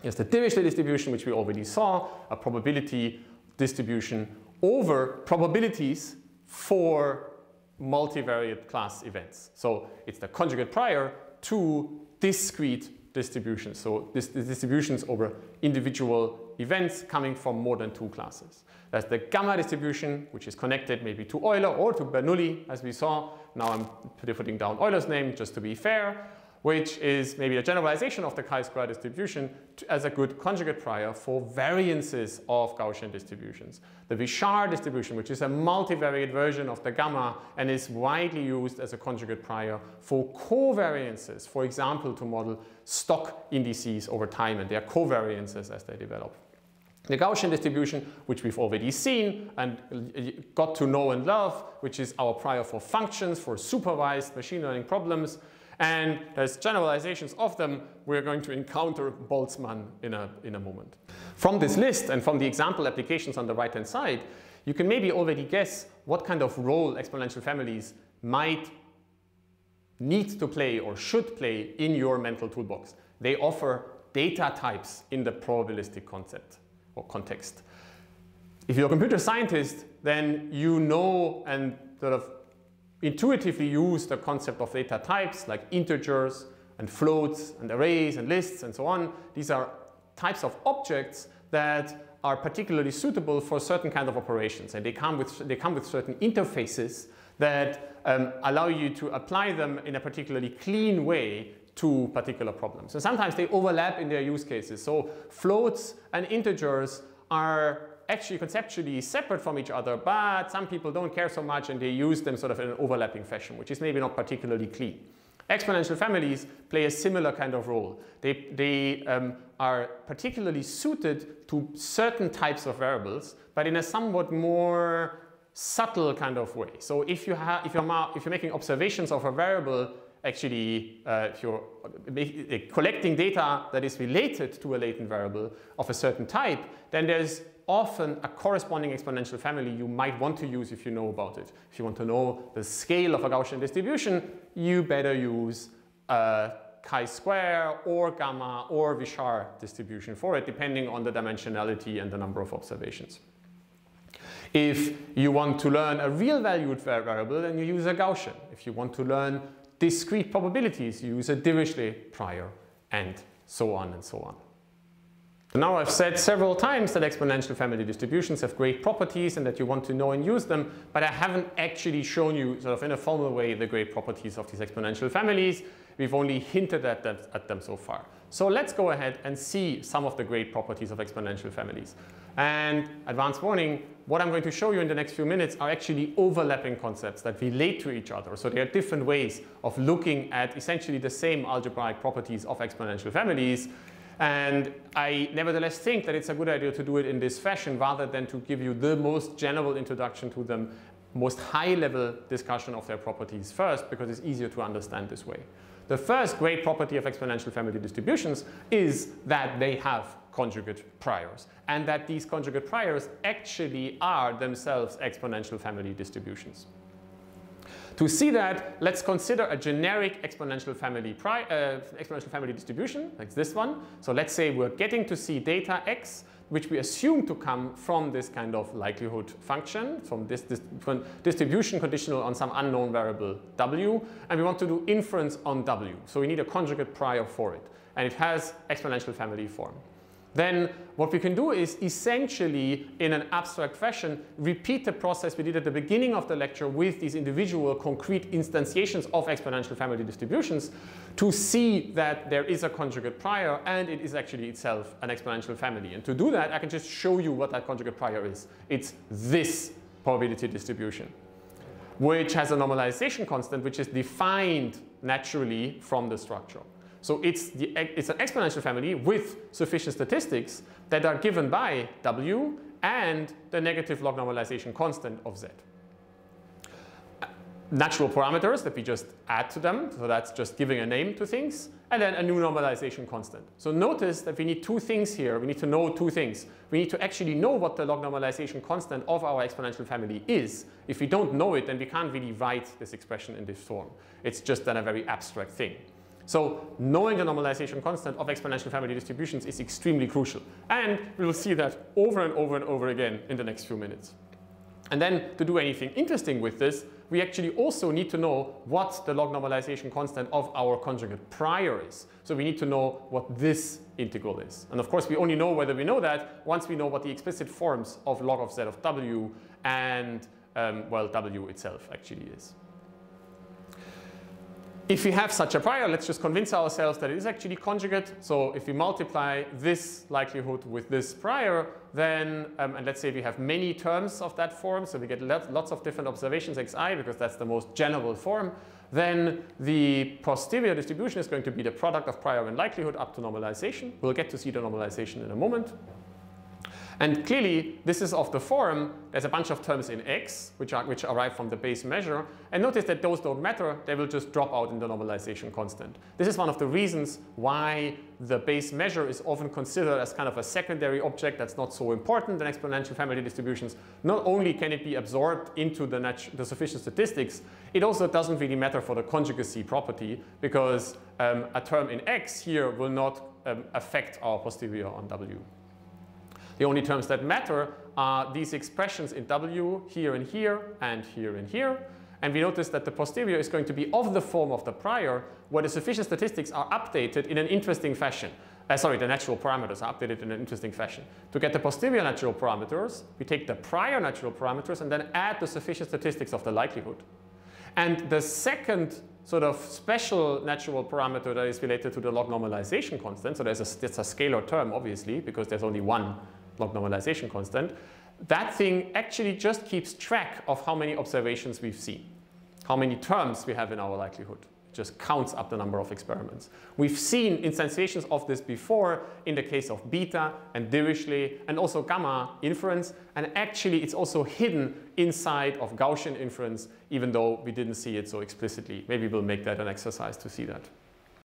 Here's the Dirichlet distribution, which we already saw, a probability distribution over probabilities for multivariate class events. So it's the conjugate prior to discrete distributions. So this, distributions over individual events coming from more than two classes. That's the gamma distribution, which is connected maybe to Euler or to Bernoulli, as we saw. Now I'm putting down Euler's name just to be fair which is maybe a generalization of the chi-square distribution to, as a good conjugate prior for variances of Gaussian distributions. The Wishart distribution, which is a multivariate version of the gamma and is widely used as a conjugate prior for covariances, for example, to model stock indices over time and their covariances as they develop. The Gaussian distribution, which we've already seen and got to know and love, which is our prior for functions, for supervised machine learning problems, and there's generalizations of them we're going to encounter Boltzmann in a, in a moment. From this list and from the example applications on the right-hand side, you can maybe already guess what kind of role exponential families might need to play or should play in your mental toolbox. They offer data types in the probabilistic concept or context. If you're a computer scientist, then you know and sort of intuitively use the concept of data types like integers and floats and arrays and lists and so on. These are types of objects that are particularly suitable for certain kind of operations and they come with, they come with certain interfaces that um, allow you to apply them in a particularly clean way to particular problems. And sometimes they overlap in their use cases. So floats and integers are actually conceptually separate from each other, but some people don't care so much and they use them sort of in an overlapping fashion, which is maybe not particularly clean. exponential families play a similar kind of role. They, they um, are particularly suited to certain types of variables, but in a somewhat more subtle kind of way. So if, you have, if, you're, if you're making observations of a variable, actually, uh, if you're collecting data that is related to a latent variable of a certain type, then there's often a corresponding exponential family you might want to use if you know about it. If you want to know the scale of a Gaussian distribution, you better use a chi-square or gamma or Wishart distribution for it, depending on the dimensionality and the number of observations. If you want to learn a real valued variable, then you use a Gaussian. If you want to learn discrete probabilities, you use a Dirichlet prior, and so on and so on. Now I've said several times that exponential family distributions have great properties and that you want to know and use them, but I haven't actually shown you sort of in a formal way the great properties of these exponential families. We've only hinted at them, at them so far. So let's go ahead and see some of the great properties of exponential families. And advance warning, what I'm going to show you in the next few minutes are actually overlapping concepts that relate to each other. So there are different ways of looking at essentially the same algebraic properties of exponential families and I nevertheless think that it's a good idea to do it in this fashion rather than to give you the most general introduction to them, most high-level discussion of their properties first, because it's easier to understand this way. The first great property of exponential family distributions is that they have conjugate priors, and that these conjugate priors actually are themselves exponential family distributions. To see that, let's consider a generic exponential family, uh, exponential family distribution, like this one. So let's say we're getting to see data x, which we assume to come from this kind of likelihood function, from this, from distribution conditional on some unknown variable w, and we want to do inference on w. So we need a conjugate prior for it, and it has exponential family form then what we can do is essentially, in an abstract fashion, repeat the process we did at the beginning of the lecture with these individual concrete instantiations of exponential family distributions to see that there is a conjugate prior and it is actually itself an exponential family. And to do that, I can just show you what that conjugate prior is. It's this probability distribution, which has a normalization constant which is defined naturally from the structure. So it's, the, it's an exponential family with sufficient statistics that are given by W and the negative log normalization constant of Z. Natural parameters that we just add to them, so that's just giving a name to things, and then a new normalization constant. So notice that we need two things here. We need to know two things. We need to actually know what the log normalization constant of our exponential family is. If we don't know it, then we can't really write this expression in this form. It's just then a very abstract thing. So knowing the normalization constant of exponential family distributions is extremely crucial. And we will see that over and over and over again in the next few minutes. And then to do anything interesting with this, we actually also need to know what the log normalization constant of our conjugate prior is. So we need to know what this integral is. And of course, we only know whether we know that once we know what the explicit forms of log of z of w and, um, well, w itself actually is. If we have such a prior, let's just convince ourselves that it is actually conjugate. So if we multiply this likelihood with this prior, then, um, and let's say we have many terms of that form, so we get lots of different observations xi, because that's the most general form, then the posterior distribution is going to be the product of prior and likelihood up to normalization. We'll get to see the normalization in a moment. And clearly, this is of the form, there's a bunch of terms in x, which, are, which arrive from the base measure. And notice that those don't matter. They will just drop out in the normalization constant. This is one of the reasons why the base measure is often considered as kind of a secondary object that's not so important in exponential family distributions. Not only can it be absorbed into the, the sufficient statistics, it also doesn't really matter for the conjugacy property because um, a term in x here will not um, affect our posterior on w. The only terms that matter are these expressions in W here and here and here and here. And we notice that the posterior is going to be of the form of the prior, where the sufficient statistics are updated in an interesting fashion. Uh, sorry, the natural parameters are updated in an interesting fashion. To get the posterior natural parameters, we take the prior natural parameters and then add the sufficient statistics of the likelihood. And the second sort of special natural parameter that is related to the log normalization constant, so there's a, it's a scalar term, obviously, because there's only one log normalization constant, that thing actually just keeps track of how many observations we've seen, how many terms we have in our likelihood just counts up the number of experiments. We've seen instantiations of this before in the case of beta and Dirichlet and also gamma inference. And actually, it's also hidden inside of Gaussian inference, even though we didn't see it so explicitly. Maybe we'll make that an exercise to see that.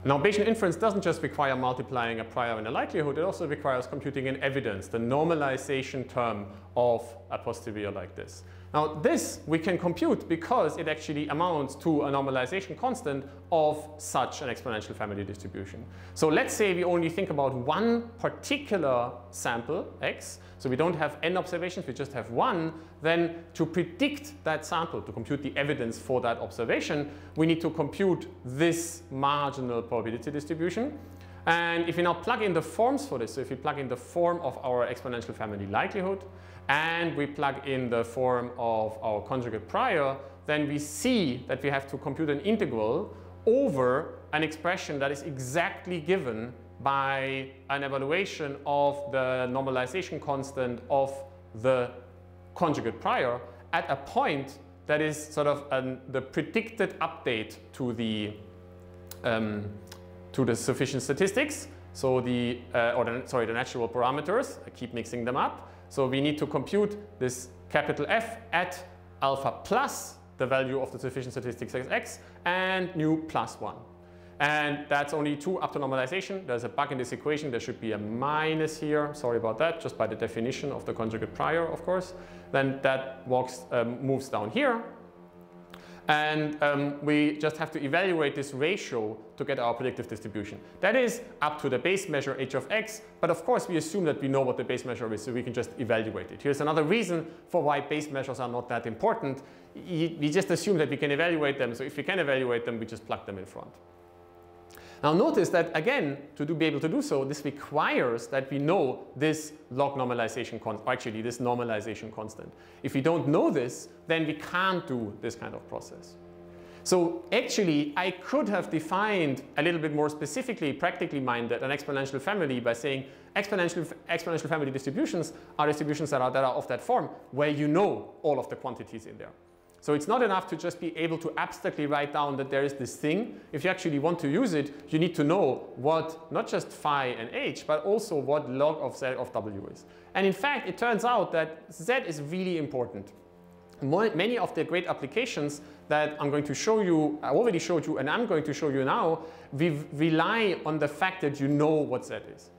Now, Bayesian inference doesn't just require multiplying a prior and a likelihood, it also requires computing an evidence, the normalization term of a posterior like this. Now this we can compute because it actually amounts to a normalization constant of such an exponential family distribution. So let's say we only think about one particular sample, x, so we don't have n observations, we just have one, then to predict that sample, to compute the evidence for that observation, we need to compute this marginal probability distribution. And if we now plug in the forms for this, so if we plug in the form of our exponential family likelihood, and we plug in the form of our conjugate prior, then we see that we have to compute an integral over an expression that is exactly given by an evaluation of the normalization constant of the conjugate prior at a point that is sort of an, the predicted update to the, um, to the sufficient statistics. So the, uh, or the, sorry, the natural parameters, I keep mixing them up. So we need to compute this capital F at alpha plus the value of the sufficient statistics x and nu plus 1. And that's only 2 up to normalization. There's a bug in this equation. There should be a minus here. Sorry about that, just by the definition of the conjugate prior, of course. Then that walks, um, moves down here. And um, we just have to evaluate this ratio to get our predictive distribution. That is up to the base measure h of x, but of course we assume that we know what the base measure is, so we can just evaluate it. Here's another reason for why base measures are not that important. We just assume that we can evaluate them, so if we can evaluate them, we just plug them in front. Now notice that again, to do, be able to do so, this requires that we know this log normalization constant, actually this normalization constant. If we don't know this, then we can't do this kind of process. So actually, I could have defined a little bit more specifically, practically minded, an exponential family by saying exponential, exponential family distributions are distributions that are, that are of that form, where you know all of the quantities in there. So it's not enough to just be able to abstractly write down that there is this thing. If you actually want to use it, you need to know what not just phi and h, but also what log of z of w is. And in fact, it turns out that z is really important. many of the great applications that I'm going to show you, I already showed you, and I'm going to show you now, we rely on the fact that you know what z is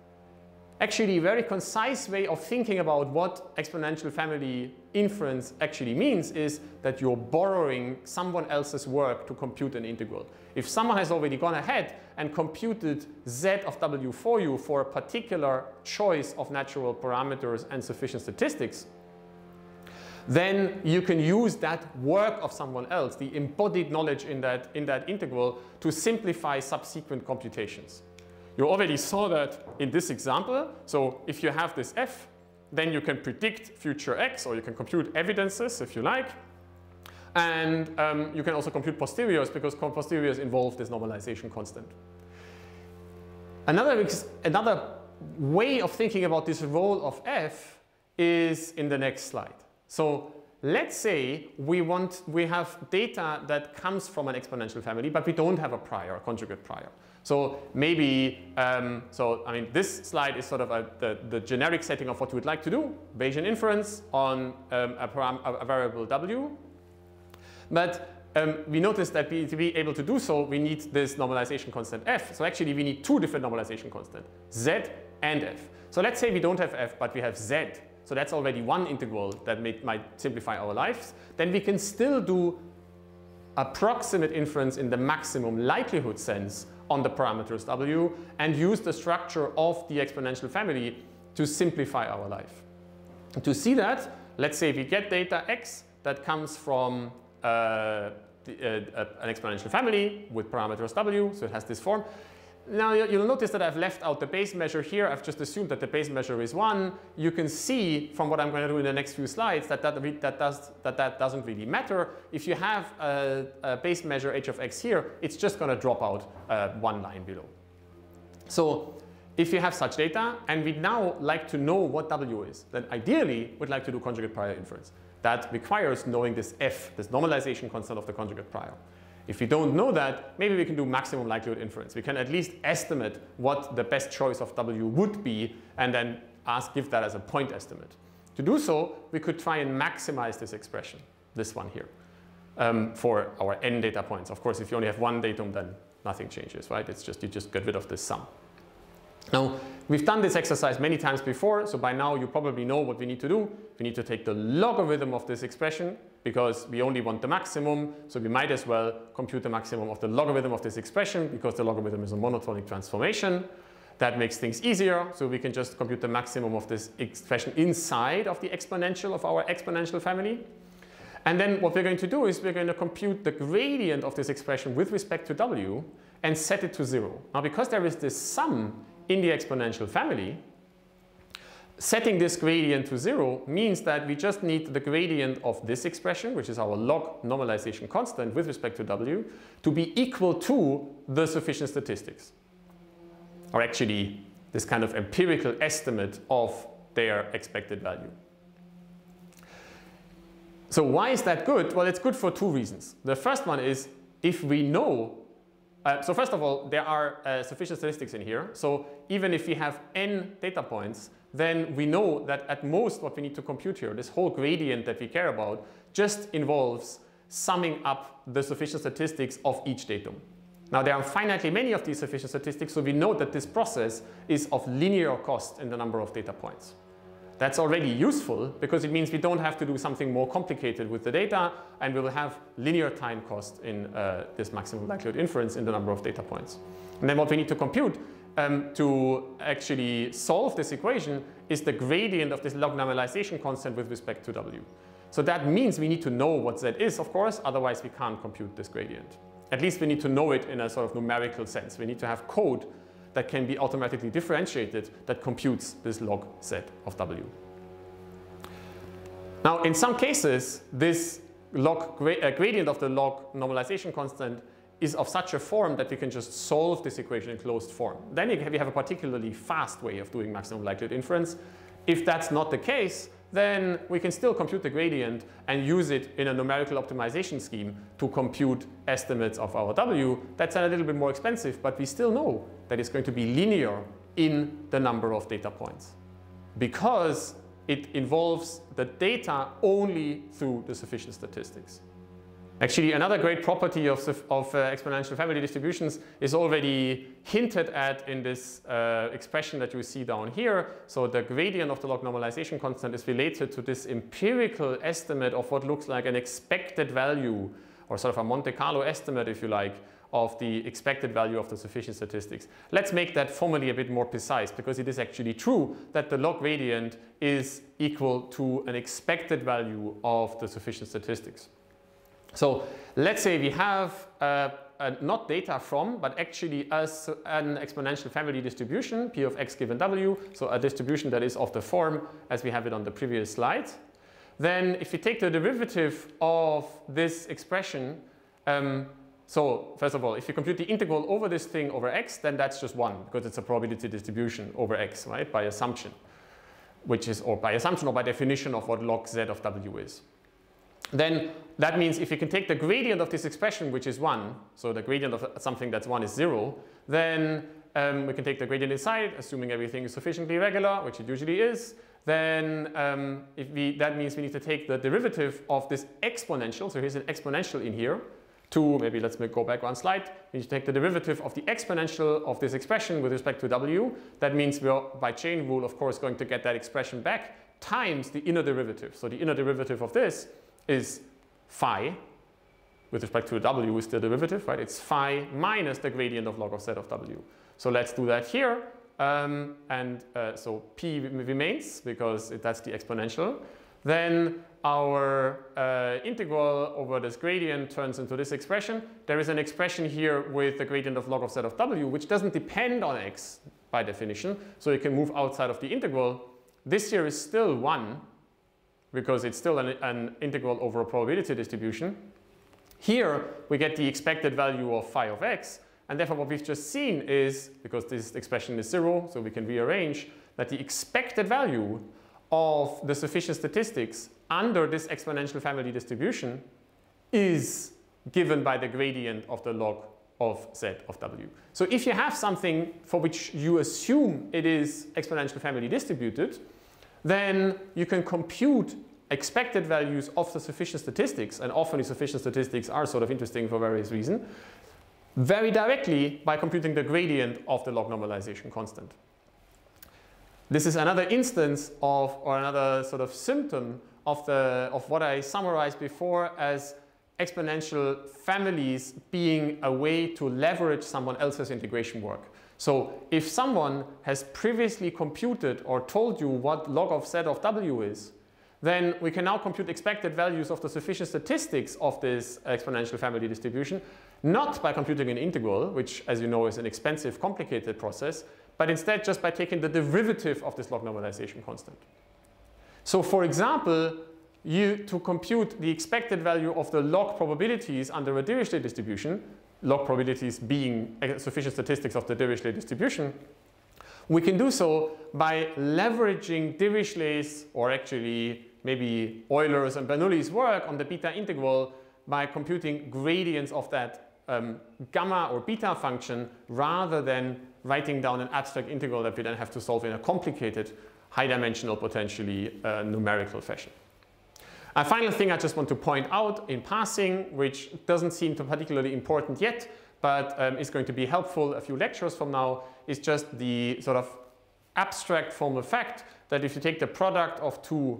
actually a very concise way of thinking about what exponential family inference actually means is that you're borrowing someone else's work to compute an integral. If someone has already gone ahead and computed z of w for you for a particular choice of natural parameters and sufficient statistics, then you can use that work of someone else, the embodied knowledge in that, in that integral, to simplify subsequent computations. You already saw that in this example. So if you have this f, then you can predict future x, or you can compute evidences if you like. And um, you can also compute posteriors because posteriors involve this normalization constant. Another, another way of thinking about this role of f is in the next slide. So let's say we want we have data that comes from an exponential family, but we don't have a prior, a conjugate prior. So maybe, um, so I mean, this slide is sort of a, the, the generic setting of what we would like to do, Bayesian inference on um, a, a, variable w. But um, we notice that to be able to do so, we need this normalization constant f. So actually, we need two different normalization constants, z and f. So let's say we don't have f, but we have z. So that's already one integral that may, might simplify our lives. Then we can still do approximate inference in the maximum likelihood sense on the parameters w and use the structure of the exponential family to simplify our life. To see that, let's say we get data x that comes from uh, the, uh, an exponential family with parameters w, so it has this form. Now you'll notice that I've left out the base measure here. I've just assumed that the base measure is 1. You can see from what I'm going to do in the next few slides that that, that, does, that, that doesn't really matter. If you have a, a base measure h of x here, it's just going to drop out uh, one line below. So if you have such data and we'd now like to know what w is, then ideally we'd like to do conjugate prior inference. That requires knowing this f, this normalization constant of the conjugate prior. If we don't know that, maybe we can do maximum likelihood inference. We can at least estimate what the best choice of W would be and then ask, give that as a point estimate. To do so, we could try and maximize this expression, this one here, um, for our n data points. Of course, if you only have one datum, then nothing changes, right? It's just, you just get rid of this sum. Now, we've done this exercise many times before, so by now you probably know what we need to do. We need to take the logarithm of this expression because we only want the maximum, so we might as well compute the maximum of the logarithm of this expression because the logarithm is a monotonic transformation. That makes things easier, so we can just compute the maximum of this expression inside of the exponential of our exponential family. And then what we're going to do is we're going to compute the gradient of this expression with respect to w and set it to zero. Now because there is this sum in the exponential family, setting this gradient to zero means that we just need the gradient of this expression, which is our log normalization constant with respect to w, to be equal to the sufficient statistics. Or actually, this kind of empirical estimate of their expected value. So why is that good? Well, it's good for two reasons. The first one is if we know uh, so first of all, there are uh, sufficient statistics in here. So even if we have n data points, then we know that at most what we need to compute here, this whole gradient that we care about, just involves summing up the sufficient statistics of each datum. Now there are finitely many of these sufficient statistics, so we know that this process is of linear cost in the number of data points. That's already useful because it means we don't have to do something more complicated with the data and we will have linear time cost in uh, this maximum likelihood inference in the number of data points. And then what we need to compute um, to actually solve this equation is the gradient of this log normalization constant with respect to W. So that means we need to know what Z is, of course, otherwise we can't compute this gradient. At least we need to know it in a sort of numerical sense. We need to have code that can be automatically differentiated that computes this log z of w. Now, in some cases, this log gra uh, gradient of the log normalization constant is of such a form that we can just solve this equation in closed form. Then we have a particularly fast way of doing maximum likelihood inference. If that's not the case, then we can still compute the gradient and use it in a numerical optimization scheme to compute estimates of our W. That's a little bit more expensive, but we still know that it's going to be linear in the number of data points because it involves the data only through the sufficient statistics. Actually, another great property of, of uh, exponential family distributions is already hinted at in this uh, expression that you see down here. So the gradient of the log normalization constant is related to this empirical estimate of what looks like an expected value or sort of a Monte Carlo estimate, if you like, of the expected value of the sufficient statistics. Let's make that formally a bit more precise because it is actually true that the log gradient is equal to an expected value of the sufficient statistics. So let's say we have uh, not data from, but actually as an exponential family distribution, p of x given w, so a distribution that is of the form as we have it on the previous slide. Then if we take the derivative of this expression, um, so first of all, if you compute the integral over this thing over x, then that's just 1, because it's a probability distribution over x, right, by assumption, which is, or by assumption or by definition of what log z of w is then that means if you can take the gradient of this expression, which is 1, so the gradient of something that's 1 is 0, then um, we can take the gradient inside, assuming everything is sufficiently regular, which it usually is. Then um, if we, that means we need to take the derivative of this exponential, so here's an exponential in here, to, maybe let's go back one slide, we need to take the derivative of the exponential of this expression with respect to w. That means we're, by chain rule, of course, going to get that expression back times the inner derivative. So the inner derivative of this is phi with respect to w is the derivative, right? It's phi minus the gradient of log of z of w. So let's do that here. Um, and uh, so p remains because it, that's the exponential. Then our uh, integral over this gradient turns into this expression. There is an expression here with the gradient of log of z of w, which doesn't depend on x by definition. So you can move outside of the integral. This here is still 1 because it's still an, an integral over a probability distribution. Here, we get the expected value of phi of x, and therefore what we've just seen is, because this expression is zero, so we can rearrange, that the expected value of the sufficient statistics under this exponential family distribution is given by the gradient of the log of z of w. So if you have something for which you assume it is exponential family distributed, then you can compute expected values of the sufficient statistics, and often the sufficient statistics are sort of interesting for various reasons, very directly by computing the gradient of the log normalization constant. This is another instance of, or another sort of symptom of, the, of what I summarized before as exponential families being a way to leverage someone else's integration work. So if someone has previously computed or told you what log of z of w is, then we can now compute expected values of the sufficient statistics of this exponential family distribution, not by computing an integral, which as you know is an expensive, complicated process, but instead just by taking the derivative of this log normalization constant. So for example, you to compute the expected value of the log probabilities under a Dirichlet distribution, log probabilities being sufficient statistics of the Dirichlet distribution, we can do so by leveraging Dirichlet's, or actually maybe Euler's and Bernoulli's work on the beta integral by computing gradients of that um, gamma or beta function rather than writing down an abstract integral that we then have to solve in a complicated, high-dimensional, potentially uh, numerical fashion. A final thing I just want to point out in passing, which doesn't seem to particularly important yet, but um, is going to be helpful a few lectures from now, is just the sort of abstract formal fact that if you take the product of two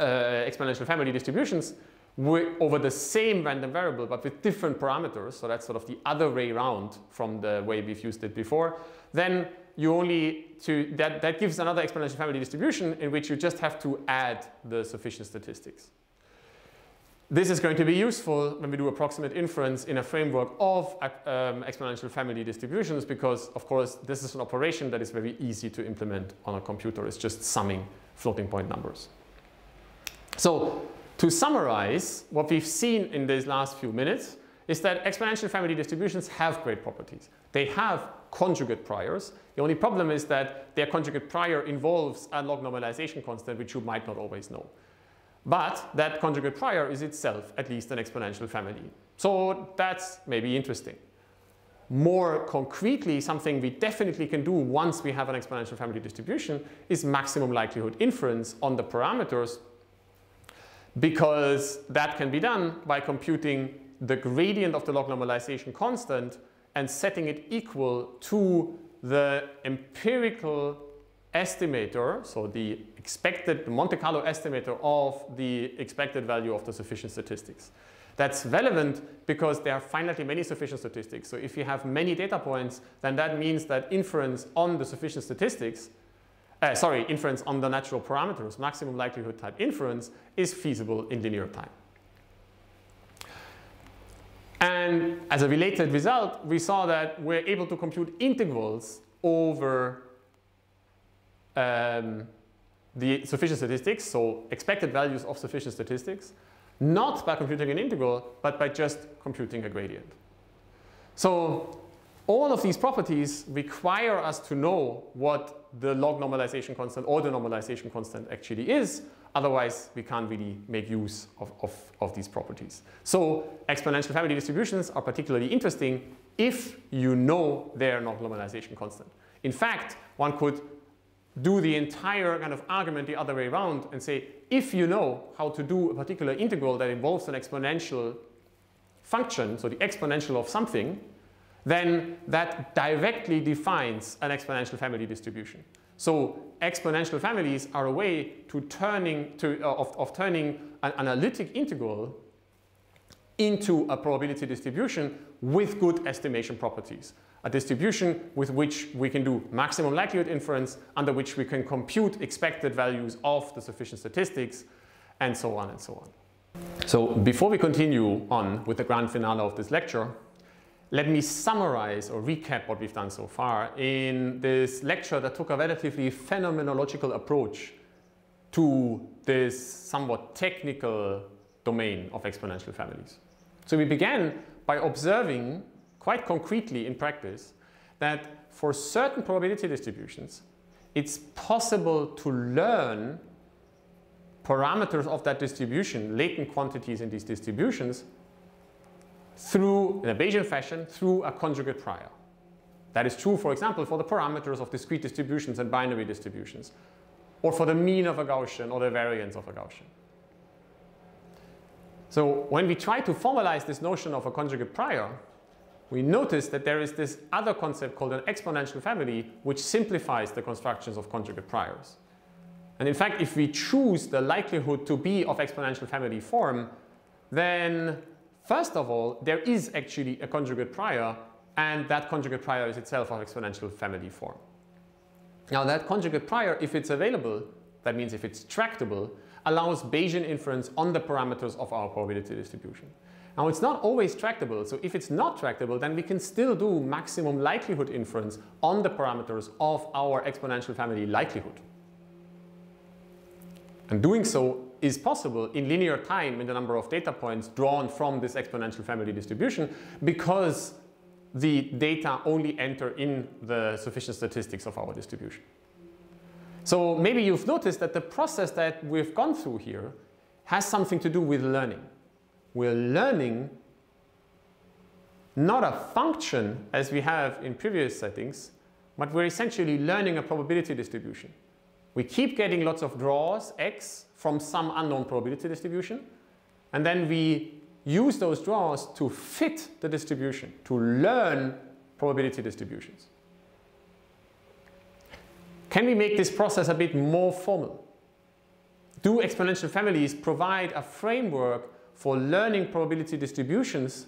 uh, exponential family distributions over the same random variable but with different parameters, so that's sort of the other way around from the way we've used it before, then you only to that, that gives another exponential family distribution in which you just have to add the sufficient statistics. This is going to be useful when we do approximate inference in a framework of um, exponential family distributions because, of course, this is an operation that is very easy to implement on a computer. It's just summing floating point numbers. So to summarize, what we've seen in these last few minutes is that exponential family distributions have great properties. They have conjugate priors. The only problem is that their conjugate prior involves a log normalization constant, which you might not always know. But that conjugate prior is itself at least an exponential family. So that's maybe interesting. More concretely, something we definitely can do once we have an exponential family distribution is maximum likelihood inference on the parameters because that can be done by computing the gradient of the log normalization constant and setting it equal to the empirical estimator, so the expected Monte Carlo estimator of the expected value of the sufficient statistics. That's relevant because there are finitely many sufficient statistics. So if you have many data points, then that means that inference on the sufficient statistics, uh, sorry, inference on the natural parameters, maximum likelihood type inference, is feasible in linear time. And as a related result, we saw that we're able to compute integrals over um, the sufficient statistics, so expected values of sufficient statistics, not by computing an integral, but by just computing a gradient. So all of these properties require us to know what the log normalization constant or the normalization constant actually is. Otherwise, we can't really make use of, of, of these properties. So exponential family distributions are particularly interesting if you know their normalization constant. In fact, one could do the entire kind of argument the other way around and say, if you know how to do a particular integral that involves an exponential function, so the exponential of something, then that directly defines an exponential family distribution. So exponential families are a way to turning to, uh, of, of turning an analytic integral into a probability distribution with good estimation properties a distribution with which we can do maximum likelihood inference, under which we can compute expected values of the sufficient statistics, and so on and so on. So before we continue on with the grand finale of this lecture, let me summarize or recap what we've done so far in this lecture that took a relatively phenomenological approach to this somewhat technical domain of exponential families. So we began by observing quite concretely in practice that for certain probability distributions, it's possible to learn parameters of that distribution, latent quantities in these distributions, through, in a Bayesian fashion, through a conjugate prior. That is true, for example, for the parameters of discrete distributions and binary distributions, or for the mean of a Gaussian or the variance of a Gaussian. So when we try to formalize this notion of a conjugate prior, we notice that there is this other concept called an exponential family, which simplifies the constructions of conjugate priors. And in fact, if we choose the likelihood to be of exponential family form, then first of all, there is actually a conjugate prior, and that conjugate prior is itself of exponential family form. Now that conjugate prior, if it's available, that means if it's tractable, allows Bayesian inference on the parameters of our probability distribution. Now it's not always tractable, so if it's not tractable, then we can still do maximum likelihood inference on the parameters of our exponential family likelihood. And doing so is possible in linear time in the number of data points drawn from this exponential family distribution because the data only enter in the sufficient statistics of our distribution. So maybe you've noticed that the process that we've gone through here has something to do with learning. We're learning not a function as we have in previous settings, but we're essentially learning a probability distribution. We keep getting lots of draws, x, from some unknown probability distribution, and then we use those draws to fit the distribution, to learn probability distributions. Can we make this process a bit more formal? Do exponential families provide a framework for learning probability distributions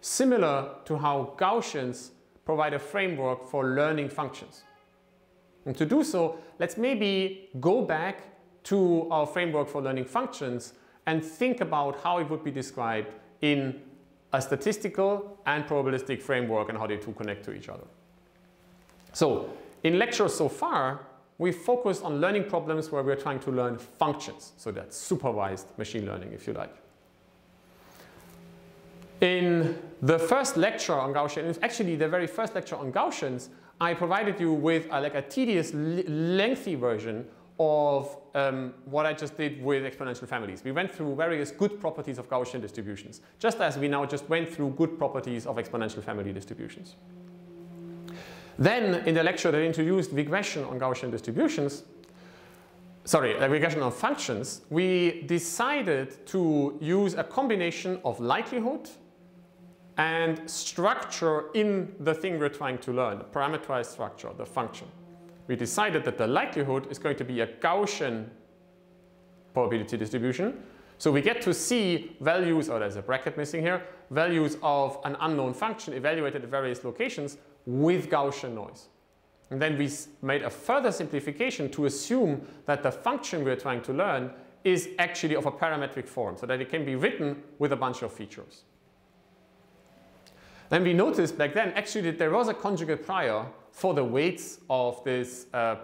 similar to how Gaussians provide a framework for learning functions? And to do so, let's maybe go back to our framework for learning functions and think about how it would be described in a statistical and probabilistic framework and how they two connect to each other. So in lectures so far, we focused on learning problems where we're trying to learn functions. So that's supervised machine learning, if you like. In the first lecture on Gaussian, actually the very first lecture on Gaussians, I provided you with a, like a tedious, lengthy version of um, what I just did with exponential families. We went through various good properties of Gaussian distributions, just as we now just went through good properties of exponential family distributions. Then in the lecture that introduced regression on Gaussian distributions, sorry, regression on functions, we decided to use a combination of likelihood and structure in the thing we're trying to learn, the parameterized structure, the function. We decided that the likelihood is going to be a Gaussian probability distribution. So we get to see values, or oh, there's a bracket missing here, values of an unknown function evaluated at various locations with Gaussian noise. And then we made a further simplification to assume that the function we're trying to learn is actually of a parametric form, so that it can be written with a bunch of features. Then we noticed back then actually that there was a conjugate prior for the weights of this, uh,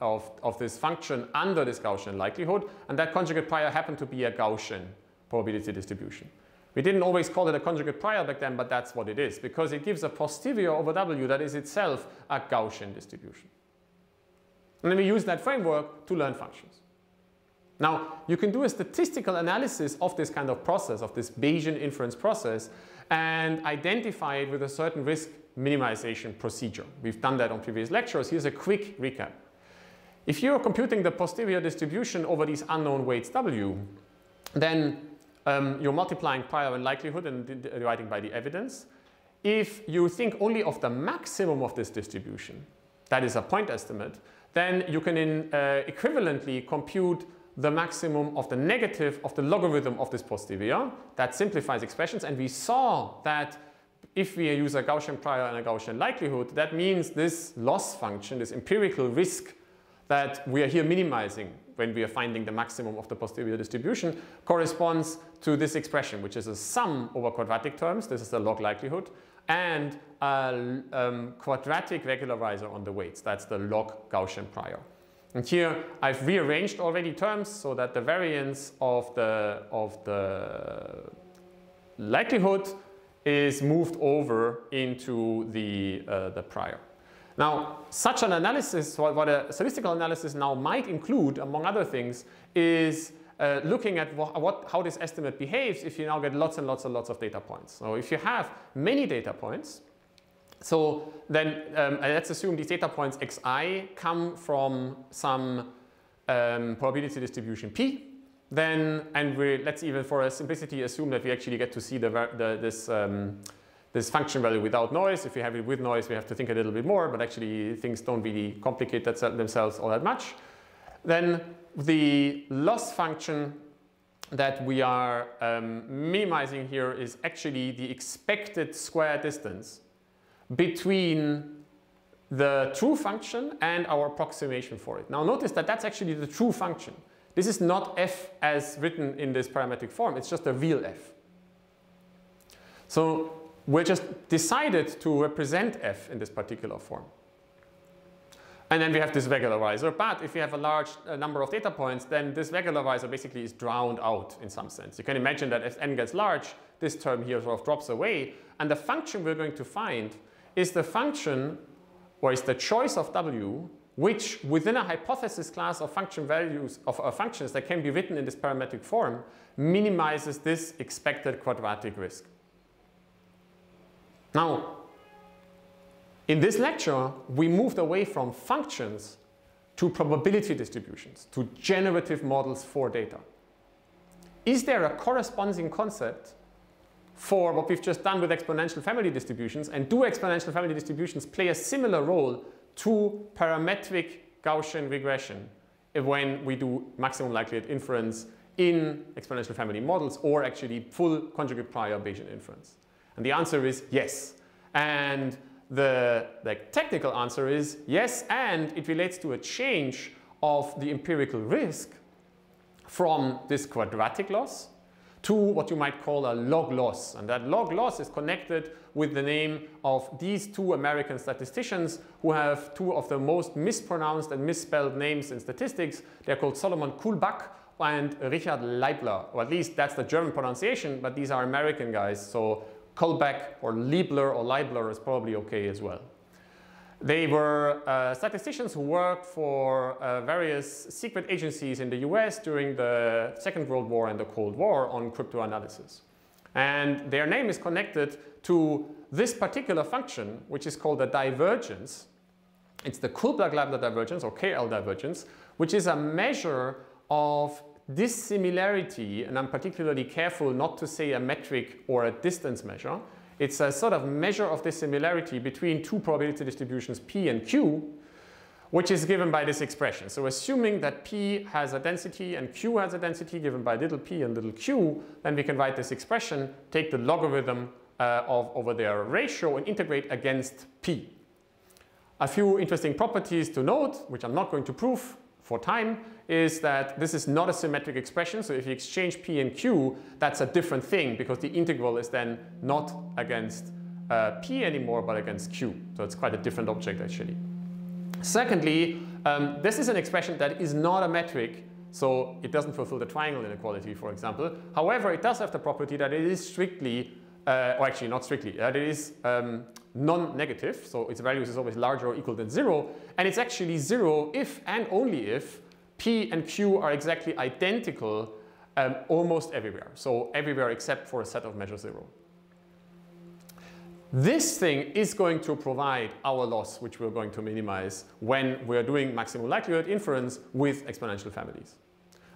of, of this function under this Gaussian likelihood, and that conjugate prior happened to be a Gaussian probability distribution. We didn't always call it a conjugate prior back then, but that's what it is, because it gives a posterior over W that is itself a Gaussian distribution. And then we use that framework to learn functions. Now, you can do a statistical analysis of this kind of process, of this Bayesian inference process, and identify it with a certain risk minimization procedure. We've done that on previous lectures. Here's a quick recap. If you're computing the posterior distribution over these unknown weights W, then um, you're multiplying prior and likelihood and dividing by the evidence. If you think only of the maximum of this distribution, that is a point estimate, then you can in, uh, equivalently compute the maximum of the negative of the logarithm of this posterior. That simplifies expressions. And we saw that if we use a Gaussian prior and a Gaussian likelihood, that means this loss function, this empirical risk that we are here minimizing when we are finding the maximum of the posterior distribution corresponds to this expression, which is a sum over quadratic terms. This is the log likelihood. And a um, quadratic regularizer on the weights. That's the log Gaussian prior. And here I've rearranged already terms so that the variance of the, of the likelihood is moved over into the, uh, the prior. Now, such an analysis, what a statistical analysis now might include, among other things, is uh, looking at what, what, how this estimate behaves if you now get lots and lots and lots of data points. So if you have many data points, so then um, let's assume these data points xi come from some um, probability distribution p, then, and we, let's even for a simplicity assume that we actually get to see the, the this, um, this function value without noise. If we have it with noise, we have to think a little bit more, but actually things don't really complicate that themselves all that much. Then the loss function that we are um, minimizing here is actually the expected square distance between the true function and our approximation for it. Now notice that that's actually the true function. This is not f as written in this parametric form, it's just a real f. So we just decided to represent f in this particular form. And then we have this regularizer, but if you have a large uh, number of data points, then this regularizer basically is drowned out in some sense. You can imagine that as n gets large, this term here sort of drops away, and the function we're going to find is the function, or is the choice of w, which within a hypothesis class of function values of uh, functions that can be written in this parametric form minimizes this expected quadratic risk. Now, in this lecture, we moved away from functions to probability distributions, to generative models for data. Is there a corresponding concept for what we've just done with exponential family distributions? And do exponential family distributions play a similar role to parametric Gaussian regression when we do maximum likelihood inference in exponential family models or actually full conjugate prior Bayesian inference? And the answer is yes. And the, the technical answer is yes, and it relates to a change of the empirical risk from this quadratic loss to what you might call a log loss. And that log loss is connected with the name of these two American statisticians who have two of the most mispronounced and misspelled names in statistics. They're called Solomon Kullback and Richard Leibler, or at least that's the German pronunciation, but these are American guys. So Kullback or Liebler or Leibler is probably okay as well. They were uh, statisticians who worked for uh, various secret agencies in the US during the Second World War and the Cold War on cryptoanalysis. And their name is connected to this particular function, which is called the divergence. It's the Kullback-Leibler divergence or KL divergence, which is a measure of dissimilarity, and I'm particularly careful not to say a metric or a distance measure. It's a sort of measure of dissimilarity between two probability distributions P and Q, which is given by this expression. So assuming that P has a density and Q has a density given by little p and little q, then we can write this expression, take the logarithm uh, of over their ratio and integrate against P. A few interesting properties to note, which I'm not going to prove for time, is that this is not a symmetric expression. So if you exchange p and q, that's a different thing because the integral is then not against uh, p anymore, but against q. So it's quite a different object actually. Secondly, um, this is an expression that is not a metric, so it doesn't fulfill the triangle inequality, for example. However, it does have the property that it is strictly, uh, or actually not strictly, that it is um, non-negative, so its values is always larger or equal than zero, and it's actually zero if and only if P and Q are exactly identical um, almost everywhere. So everywhere except for a set of measure zero. This thing is going to provide our loss, which we're going to minimize when we're doing maximum likelihood inference with exponential families.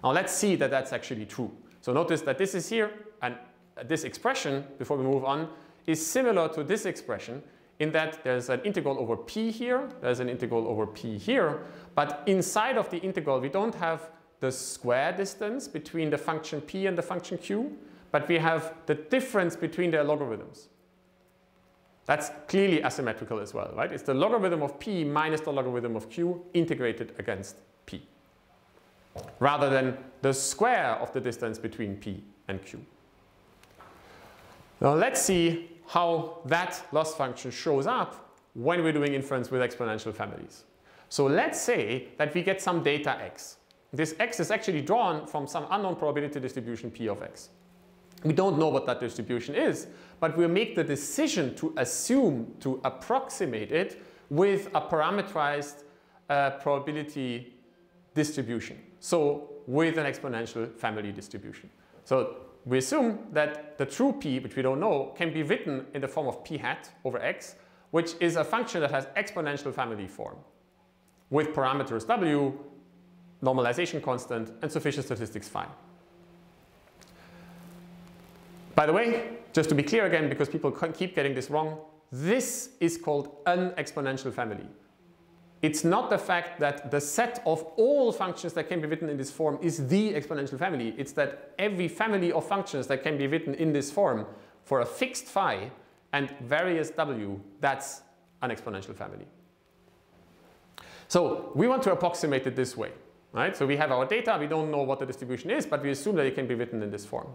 Now let's see that that's actually true. So notice that this is here, and this expression, before we move on, is similar to this expression in that there's an integral over p here, there's an integral over p here, but inside of the integral we don't have the square distance between the function p and the function q, but we have the difference between their logarithms. That's clearly asymmetrical as well, right? It's the logarithm of p minus the logarithm of q integrated against p, rather than the square of the distance between p and q. Now let's see how that loss function shows up when we're doing inference with exponential families. So let's say that we get some data x. This x is actually drawn from some unknown probability distribution p of x. We don't know what that distribution is, but we'll make the decision to assume, to approximate it with a parameterized uh, probability distribution. So with an exponential family distribution. So we assume that the true p, which we don't know, can be written in the form of p hat over x, which is a function that has exponential family form with parameters w, normalization constant, and sufficient statistics phi. By the way, just to be clear again, because people keep getting this wrong, this is called an exponential family. It's not the fact that the set of all functions that can be written in this form is the exponential family. It's that every family of functions that can be written in this form for a fixed phi and various w, that's an exponential family. So we want to approximate it this way. Right? So we have our data, we don't know what the distribution is, but we assume that it can be written in this form.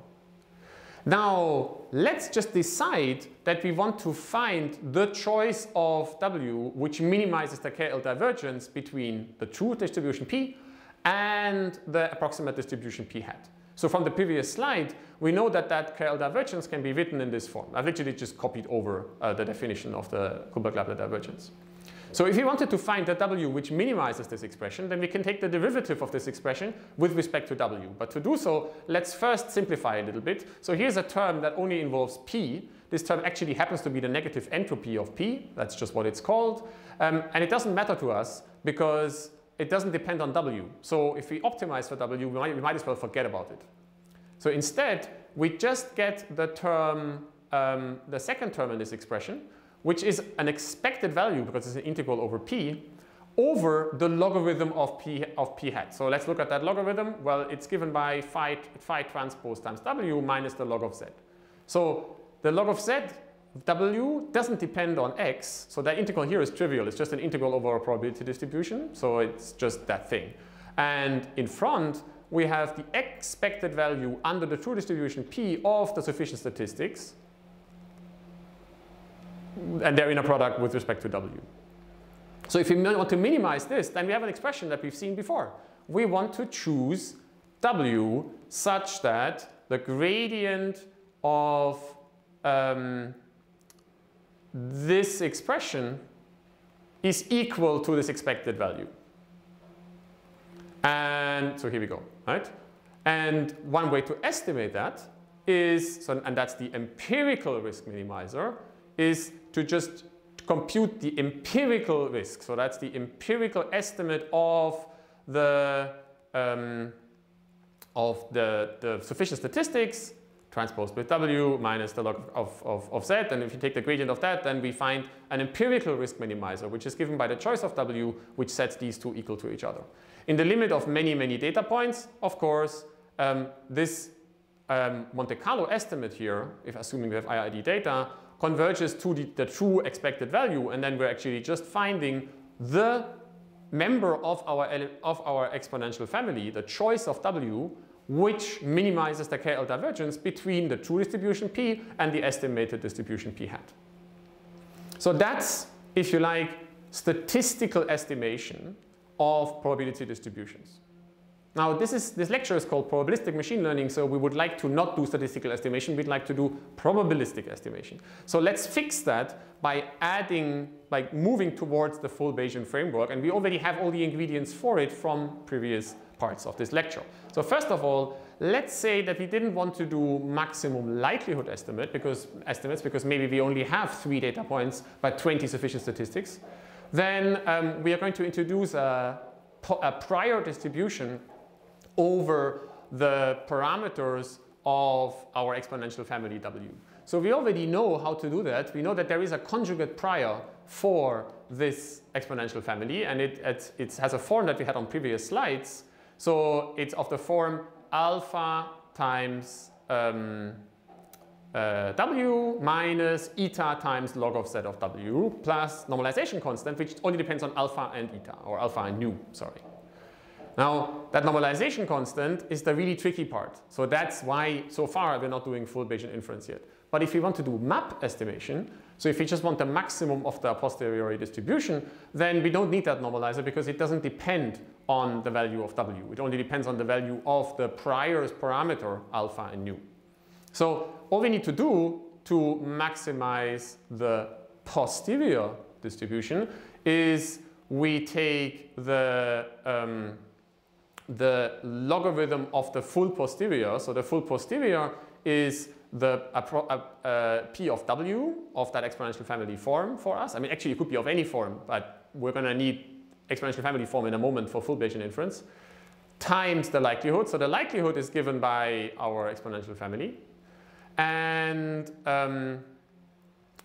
Now, let's just decide that we want to find the choice of W which minimizes the KL divergence between the true distribution P and the approximate distribution P hat. So from the previous slide, we know that that KL divergence can be written in this form. I've literally just copied over uh, the definition of the Kullback-Leibler divergence. So if we wanted to find the w which minimizes this expression, then we can take the derivative of this expression with respect to w. But to do so, let's first simplify a little bit. So here's a term that only involves p. This term actually happens to be the negative entropy of p. That's just what it's called. Um, and it doesn't matter to us because it doesn't depend on w. So if we optimize for w, we might, we might as well forget about it. So instead, we just get the term, um, the second term in this expression, which is an expected value because it's an integral over p, over the logarithm of p, of p hat. So let's look at that logarithm. Well, it's given by phi, phi transpose times w minus the log of z. So the log of z, w doesn't depend on x, so that integral here is trivial. It's just an integral over a probability distribution, so it's just that thing. And in front, we have the expected value under the true distribution p of the sufficient statistics, and they're in a product with respect to W. So if we want to minimize this, then we have an expression that we've seen before. We want to choose W such that the gradient of um, this expression is equal to this expected value. And so here we go, right? And one way to estimate that is, so, and that's the empirical risk minimizer, is to just compute the empirical risk. So that's the empirical estimate of the um, of the, the sufficient statistics transposed with W minus the log of, of, of Z. And if you take the gradient of that, then we find an empirical risk minimizer, which is given by the choice of W, which sets these two equal to each other. In the limit of many, many data points, of course, um, this um, Monte Carlo estimate here, if assuming we have IID data, converges to the, the true expected value and then we're actually just finding the member of our, of our exponential family, the choice of W, which minimizes the KL divergence between the true distribution P and the estimated distribution P hat. So that's, if you like, statistical estimation of probability distributions. Now this, is, this lecture is called probabilistic machine learning, so we would like to not do statistical estimation, we'd like to do probabilistic estimation. So let's fix that by adding, by moving towards the full Bayesian framework, and we already have all the ingredients for it from previous parts of this lecture. So first of all, let's say that we didn't want to do maximum likelihood estimate because estimates because maybe we only have three data points but 20 sufficient statistics. Then um, we are going to introduce a, a prior distribution over the parameters of our exponential family W. So we already know how to do that. We know that there is a conjugate prior for this exponential family and it, it, it, has a form that we had on previous slides. So it's of the form alpha times um, uh, w minus eta times log of z of w plus normalization constant which only depends on alpha and eta or alpha and nu, sorry. Now, that normalization constant is the really tricky part. So that's why so far we're not doing full Bayesian inference yet. But if we want to do map estimation, so if we just want the maximum of the posteriori distribution, then we don't need that normalizer because it doesn't depend on the value of W. It only depends on the value of the prior parameter alpha and nu. So all we need to do to maximize the posterior distribution is we take the um, the logarithm of the full posterior. So the full posterior is the uh, uh, p of w of that exponential family form for us. I mean, actually, it could be of any form, but we're going to need exponential family form in a moment for full Bayesian inference, times the likelihood. So the likelihood is given by our exponential family. And um,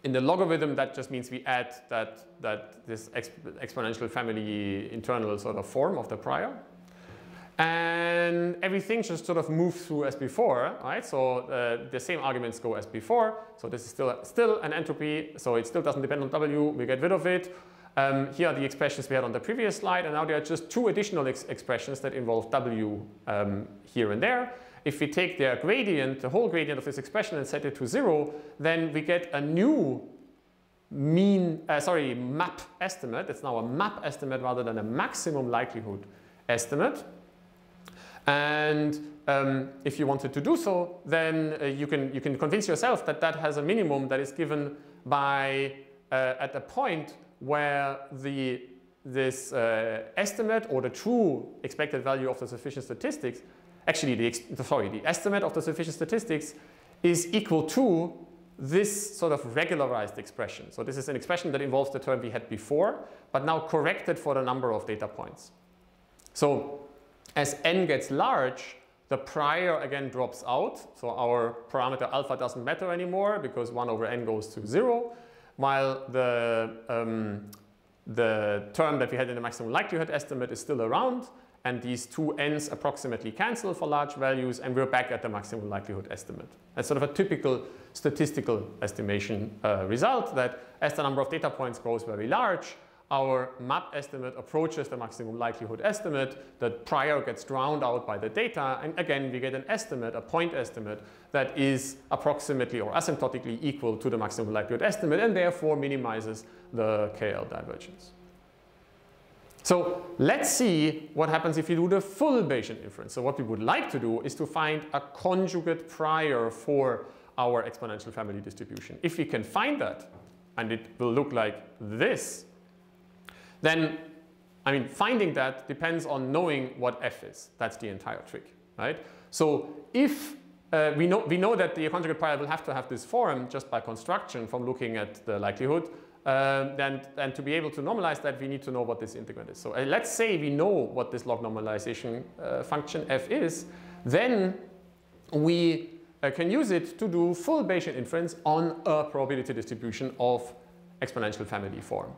in the logarithm, that just means we add that, that this exp exponential family internal sort of form of the prior. And everything just sort of moves through as before, right? So uh, the same arguments go as before. So this is still, still an entropy, so it still doesn't depend on W, we get rid of it. Um, here are the expressions we had on the previous slide, and now there are just two additional ex expressions that involve W um, here and there. If we take their gradient, the whole gradient of this expression and set it to zero, then we get a new mean, uh, sorry, map estimate. It's now a map estimate rather than a maximum likelihood estimate. And um, if you wanted to do so, then uh, you, can, you can convince yourself that that has a minimum that is given by, uh, at a point where the, this uh, estimate or the true expected value of the sufficient statistics, actually the, sorry, the estimate of the sufficient statistics is equal to this sort of regularized expression. So this is an expression that involves the term we had before, but now corrected for the number of data points. So as n gets large, the prior again drops out. So our parameter alpha doesn't matter anymore because 1 over n goes to 0, while the, um, the term that we had in the maximum likelihood estimate is still around. And these two n's approximately cancel for large values, and we're back at the maximum likelihood estimate. That's sort of a typical statistical estimation uh, result that as the number of data points grows very large, our map estimate approaches the maximum likelihood estimate, the prior gets drowned out by the data, and again, we get an estimate, a point estimate, that is approximately or asymptotically equal to the maximum likelihood estimate, and therefore minimizes the KL divergence. So let's see what happens if you do the full Bayesian inference. So what we would like to do is to find a conjugate prior for our exponential family distribution. If we can find that, and it will look like this, then, I mean, finding that depends on knowing what f is. That's the entire trick, right? So if uh, we, know, we know that the conjugate prior will have to have this form just by construction from looking at the likelihood, um, then, and to be able to normalize that, we need to know what this integrand is. So uh, let's say we know what this log normalization uh, function f is, then we uh, can use it to do full Bayesian inference on a probability distribution of exponential family form.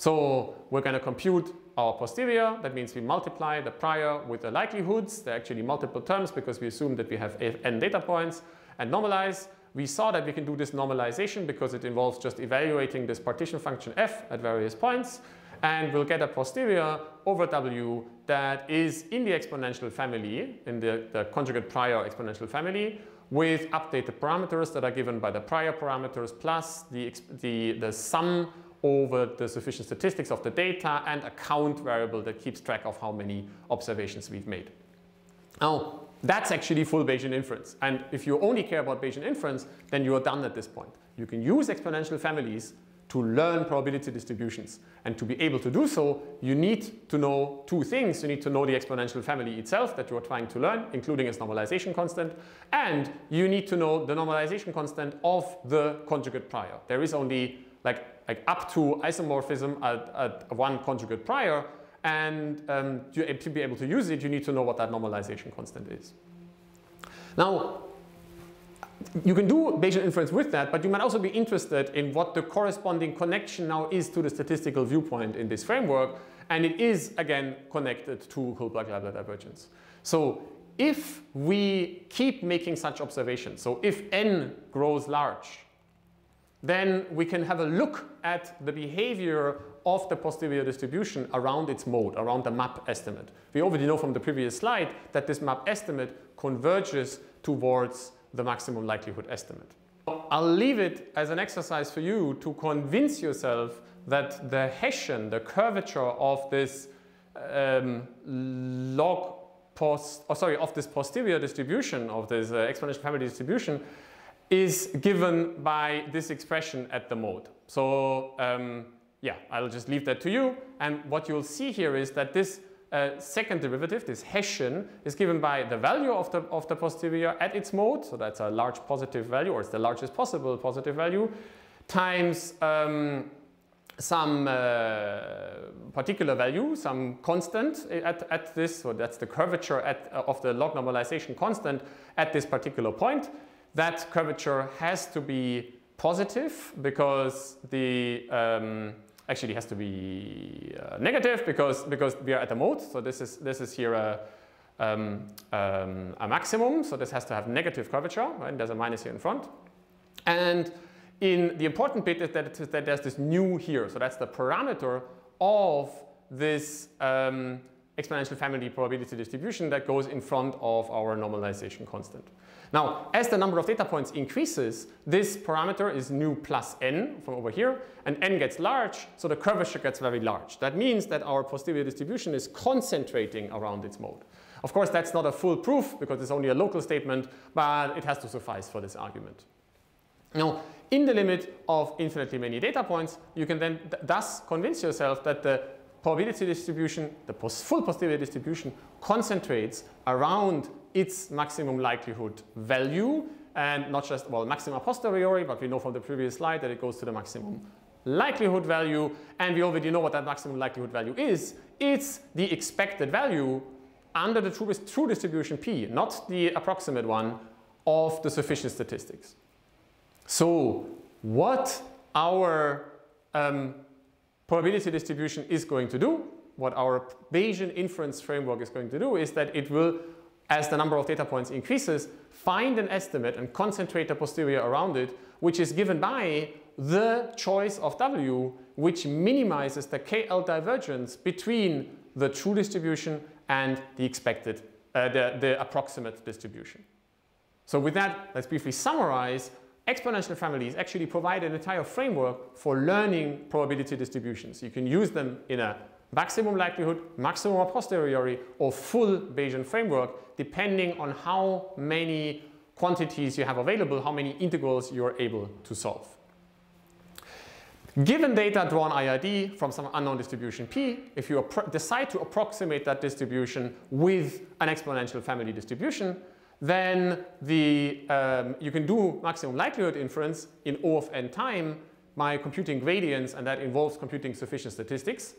So we're going to compute our posterior. That means we multiply the prior with the likelihoods. They're actually multiple terms because we assume that we have n data points and normalize. We saw that we can do this normalization because it involves just evaluating this partition function f at various points. And we'll get a posterior over w that is in the exponential family, in the, the conjugate prior exponential family, with updated parameters that are given by the prior parameters plus the, the, the sum over the sufficient statistics of the data and a count variable that keeps track of how many observations we've made. Now, that's actually full Bayesian inference. And if you only care about Bayesian inference, then you are done at this point. You can use exponential families to learn probability distributions. And to be able to do so, you need to know two things. You need to know the exponential family itself that you are trying to learn, including its normalization constant. And you need to know the normalization constant of the conjugate prior. There is only like like up to isomorphism at, at one conjugate prior. And um, to, be able to use it, you need to know what that normalization constant is. Now, you can do Bayesian inference with that, but you might also be interested in what the corresponding connection now is to the statistical viewpoint in this framework. And it is, again, connected to Kullback-Leibler divergence. So if we keep making such observations, so if n grows large, then we can have a look at the behavior of the posterior distribution around its mode, around the map estimate. We already know from the previous slide that this map estimate converges towards the maximum likelihood estimate. I'll leave it as an exercise for you to convince yourself that the Hessian, the curvature of this um, log post, oh, sorry, of this posterior distribution, of this uh, exponential family distribution, is given by this expression at the mode. So um, yeah, I'll just leave that to you. And what you'll see here is that this uh, second derivative, this Hessian, is given by the value of the, of the posterior at its mode, so that's a large positive value, or it's the largest possible positive value, times um, some uh, particular value, some constant at, at this, so that's the curvature at, uh, of the log normalization constant at this particular point. That curvature has to be positive because the um, actually has to be uh, negative because because we are at a mode. So this is this is here a um, um, a maximum. So this has to have negative curvature. Right? There's a minus here in front, and in the important bit is that, that there's this nu here. So that's the parameter of this um, exponential family probability distribution that goes in front of our normalization constant. Now, as the number of data points increases, this parameter is nu plus n from over here, and n gets large, so the curvature gets very large. That means that our posterior distribution is concentrating around its mode. Of course, that's not a full proof because it's only a local statement, but it has to suffice for this argument. Now, in the limit of infinitely many data points, you can then th thus convince yourself that the probability distribution, the full posterior distribution, concentrates around its maximum likelihood value and not just, well, maxima posteriori, but we know from the previous slide that it goes to the maximum likelihood value, and we already know what that maximum likelihood value is. It's the expected value under the true, true distribution P, not the approximate one of the sufficient statistics. So what our um, probability distribution is going to do, what our Bayesian inference framework is going to do is that it will as the number of data points increases, find an estimate and concentrate the posterior around it, which is given by the choice of W, which minimizes the KL divergence between the true distribution and the expected, uh, the, the approximate distribution. So with that, let's briefly summarize. Exponential families actually provide an entire framework for learning probability distributions. You can use them in a maximum likelihood, maximum a posteriori, or full Bayesian framework, depending on how many quantities you have available, how many integrals you're able to solve. Given data drawn IID from some unknown distribution P, if you decide to approximate that distribution with an exponential family distribution, then the, um, you can do maximum likelihood inference in O of n time by computing gradients, and that involves computing sufficient statistics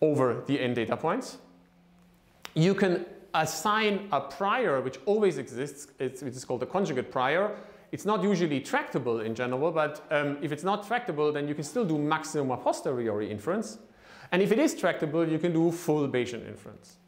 over the n data points. You can assign a prior which always exists, it's, which is called a conjugate prior. It's not usually tractable in general, but um, if it's not tractable, then you can still do maximum a posteriori inference. And if it is tractable, you can do full Bayesian inference.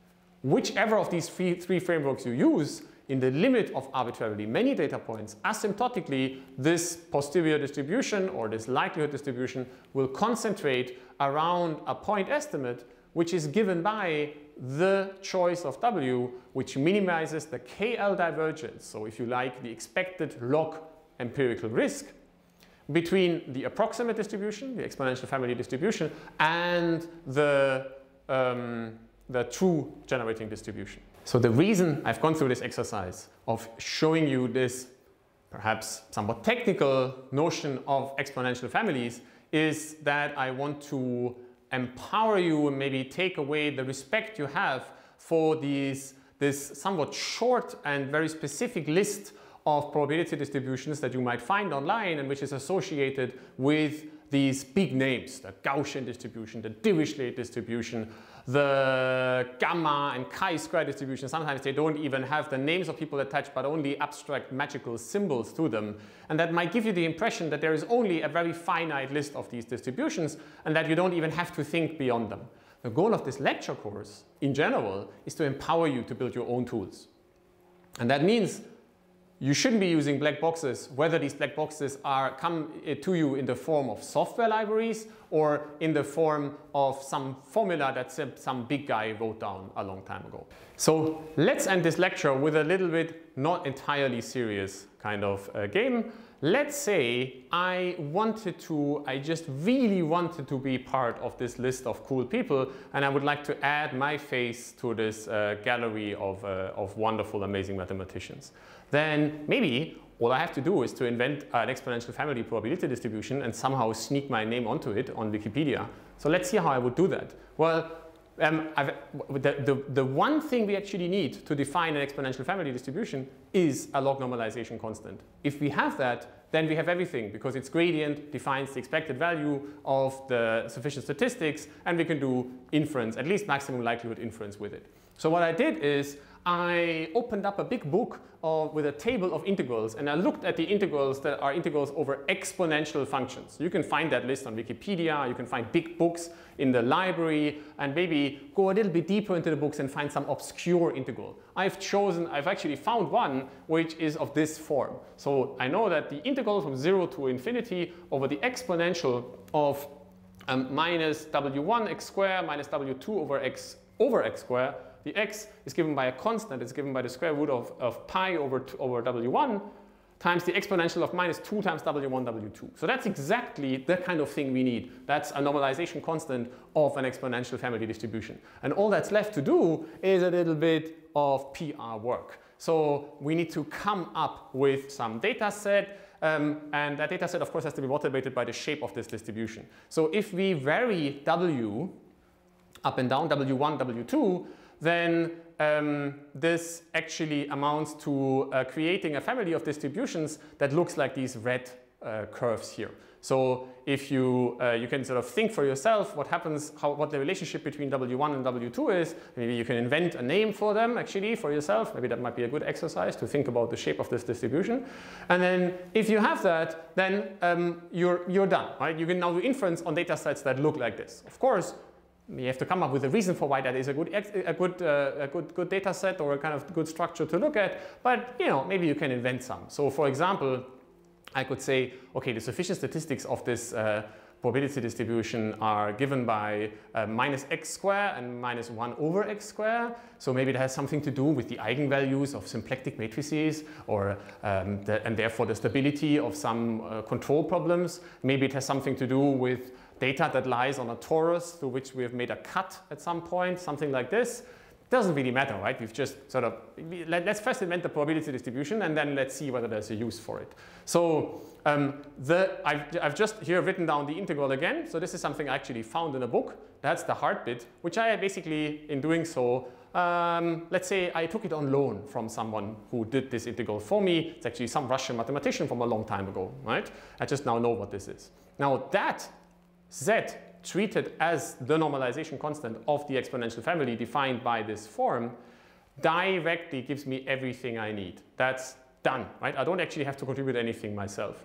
Whichever of these three, three frameworks you use, in the limit of arbitrarily many data points, asymptotically, this posterior distribution or this likelihood distribution will concentrate around a point estimate which is given by the choice of W, which minimizes the KL divergence. So if you like, the expected log empirical risk between the approximate distribution, the exponential family distribution, and the, um, the true generating distribution. So the reason I've gone through this exercise of showing you this perhaps somewhat technical notion of exponential families is that I want to empower you and maybe take away the respect you have for these, this somewhat short and very specific list of probability distributions that you might find online and which is associated with these big names, the Gaussian distribution, the Dirichlet distribution, the gamma and chi-square distribution, sometimes they don't even have the names of people attached, but only abstract magical symbols to them. And that might give you the impression that there is only a very finite list of these distributions and that you don't even have to think beyond them. The goal of this lecture course, in general, is to empower you to build your own tools. And that means you shouldn't be using black boxes, whether these black boxes are come eh, to you in the form of software libraries or in the form of some formula that some big guy wrote down a long time ago. So let's end this lecture with a little bit not entirely serious kind of uh, game. Let's say I wanted to, I just really wanted to be part of this list of cool people and I would like to add my face to this uh, gallery of, uh, of wonderful, amazing mathematicians then maybe all I have to do is to invent an exponential family probability distribution and somehow sneak my name onto it on Wikipedia. So let's see how I would do that. Well, um, the, the, the one thing we actually need to define an exponential family distribution is a log normalization constant. If we have that, then we have everything because its gradient defines the expected value of the sufficient statistics and we can do inference, at least maximum likelihood inference with it. So what I did is I opened up a big book of, with a table of integrals and I looked at the integrals that are integrals over exponential functions. You can find that list on Wikipedia, you can find big books in the library and maybe go a little bit deeper into the books and find some obscure integral. I've chosen, I've actually found one which is of this form. So I know that the integral from 0 to infinity over the exponential of um, minus w1 x squared minus w2 over x over x squared the x is given by a constant, it's given by the square root of, of pi over, over w1 times the exponential of minus 2 times w1, w2. So that's exactly the kind of thing we need. That's a normalization constant of an exponential family distribution. And all that's left to do is a little bit of PR work. So we need to come up with some data set um, and that data set, of course, has to be motivated by the shape of this distribution. So if we vary W up and down, W1, W2, then um, this actually amounts to uh, creating a family of distributions that looks like these red uh, curves here. So if you, uh, you can sort of think for yourself what happens, how, what the relationship between W1 and W2 is. Maybe you can invent a name for them actually for yourself. Maybe that might be a good exercise to think about the shape of this distribution. And then if you have that, then um, you're, you're done, right? You can now do inference on data sets that look like this. Of course, you have to come up with a reason for why that is a good, a good, uh, a good, good data set or a kind of good structure to look at. But you know, maybe you can invent some. So for example, I could say, okay, the sufficient statistics of this uh, probability distribution are given by uh, minus x squared and minus 1 over x squared. So maybe it has something to do with the eigenvalues of symplectic matrices or um, the, and therefore the stability of some uh, control problems. Maybe it has something to do with data that lies on a torus through which we have made a cut at some point, something like this. Doesn't really matter, right? We've just sort of, let, us first invent the probability distribution and then let's see whether there's a use for it. So um, the, I've, I've just here written down the integral again. So this is something I actually found in a book. That's the hard bit, which I basically, in doing so, um, let's say I took it on loan from someone who did this integral for me. It's actually some Russian mathematician from a long time ago, right? I just now know what this is. Now that z treated as the normalization constant of the exponential family defined by this form directly gives me everything I need. That's done, right? I don't actually have to contribute anything myself.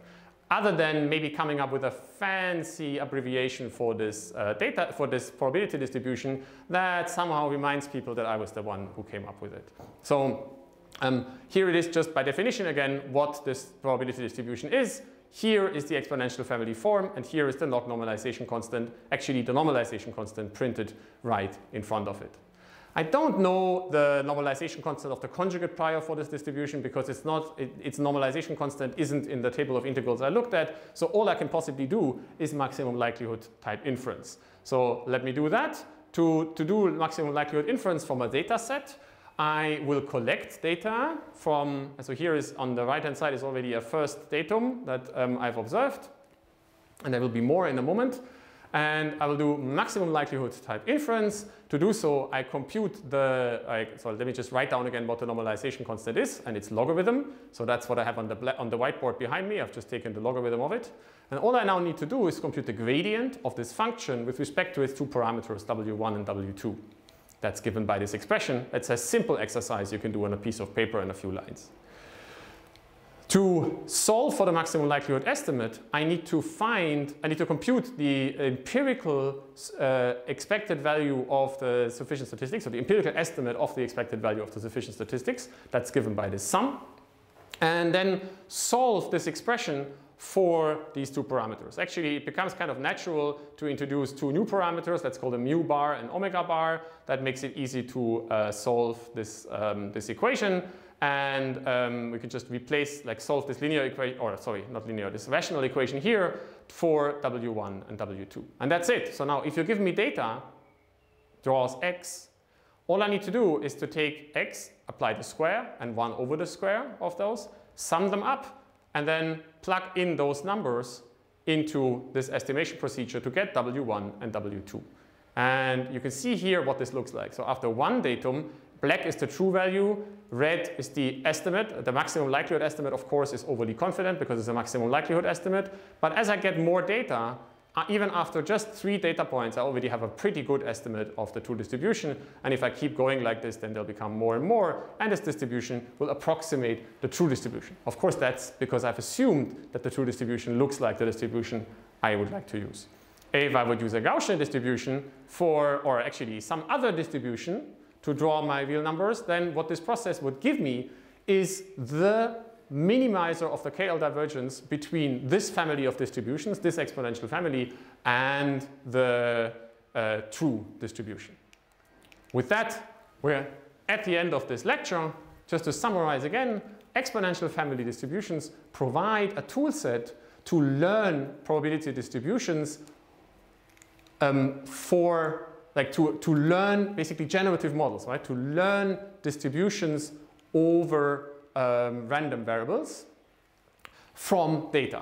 Other than maybe coming up with a fancy abbreviation for this uh, data, for this probability distribution that somehow reminds people that I was the one who came up with it. So um, here it is just by definition again what this probability distribution is. Here is the exponential family form, and here is the log normalization constant, actually the normalization constant printed right in front of it. I don't know the normalization constant of the conjugate prior for this distribution because it's not, it, its normalization constant isn't in the table of integrals I looked at. So all I can possibly do is maximum likelihood type inference. So let me do that. To, to do maximum likelihood inference from a data set, I will collect data from, so here is on the right hand side is already a first datum that um, I've observed. And there will be more in a moment. And I will do maximum likelihood type inference. To do so, I compute the, I, so let me just write down again what the normalization constant is and its logarithm. So that's what I have on the, on the whiteboard behind me. I've just taken the logarithm of it. And all I now need to do is compute the gradient of this function with respect to its two parameters, w1 and w2 that's given by this expression. It's a simple exercise you can do on a piece of paper in a few lines. To solve for the maximum likelihood estimate, I need to find, I need to compute the empirical uh, expected value of the sufficient statistics, or the empirical estimate of the expected value of the sufficient statistics. That's given by this sum. And then solve this expression for these two parameters. Actually, it becomes kind of natural to introduce two new parameters. That's called a mu bar and omega bar. That makes it easy to uh, solve this, um, this equation. And um, we can just replace, like solve this linear equation, or sorry, not linear, this rational equation here for W1 and W2. And that's it. So now if you give me data, draws x, all I need to do is to take x, apply the square and 1 over the square of those, sum them up, and then plug in those numbers into this estimation procedure to get W1 and W2. And you can see here what this looks like. So after one datum, black is the true value, red is the estimate. The maximum likelihood estimate, of course, is overly confident because it's a maximum likelihood estimate. But as I get more data, Uh, even after just three data points, I already have a pretty good estimate of the true distribution. And if I keep going like this, then they'll become more and more. And this distribution will approximate the true distribution. Of course, that's because I've assumed that the true distribution looks like the distribution I would like to use. If I would use a Gaussian distribution for, or actually some other distribution to draw my real numbers, then what this process would give me is the minimizer of the KL divergence between this family of distributions, this exponential family, and the uh, true distribution. With that, we're at the end of this lecture. Just to summarize again, exponential family distributions provide a tool set to learn probability distributions um, for like to, to learn basically generative models, right? To learn distributions over um, random variables from data.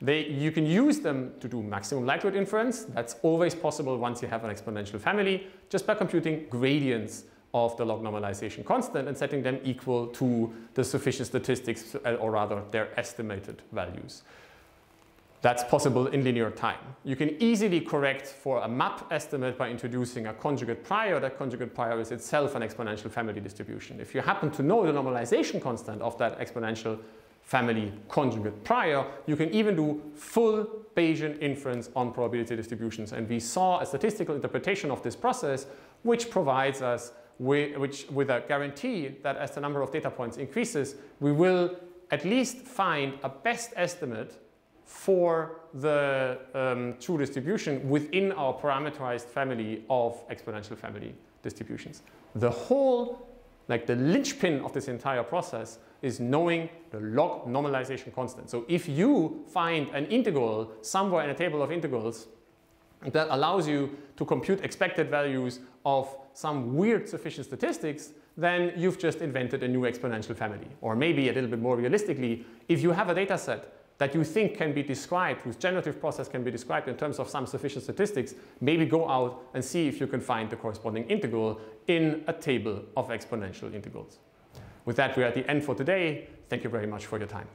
They, you can use them to do maximum likelihood inference. That's always possible once you have an exponential family, just by computing gradients of the log normalization constant and setting them equal to the sufficient statistics, uh, or rather their estimated values. That's possible in linear time. You can easily correct for a map estimate by introducing a conjugate prior. That conjugate prior is itself an exponential family distribution. If you happen to know the normalization constant of that exponential family conjugate prior, you can even do full Bayesian inference on probability distributions. And we saw a statistical interpretation of this process, which provides us with, which, with a guarantee that as the number of data points increases, we will at least find a best estimate for the um, true distribution within our parameterized family of exponential family distributions. The whole, like the linchpin of this entire process is knowing the log normalization constant. So if you find an integral somewhere in a table of integrals that allows you to compute expected values of some weird sufficient statistics, then you've just invented a new exponential family. Or maybe a little bit more realistically, if you have a data set that you think can be described, whose generative process can be described in terms of some sufficient statistics, maybe go out and see if you can find the corresponding integral in a table of exponential integrals. With that, we're at the end for today. Thank you very much for your time.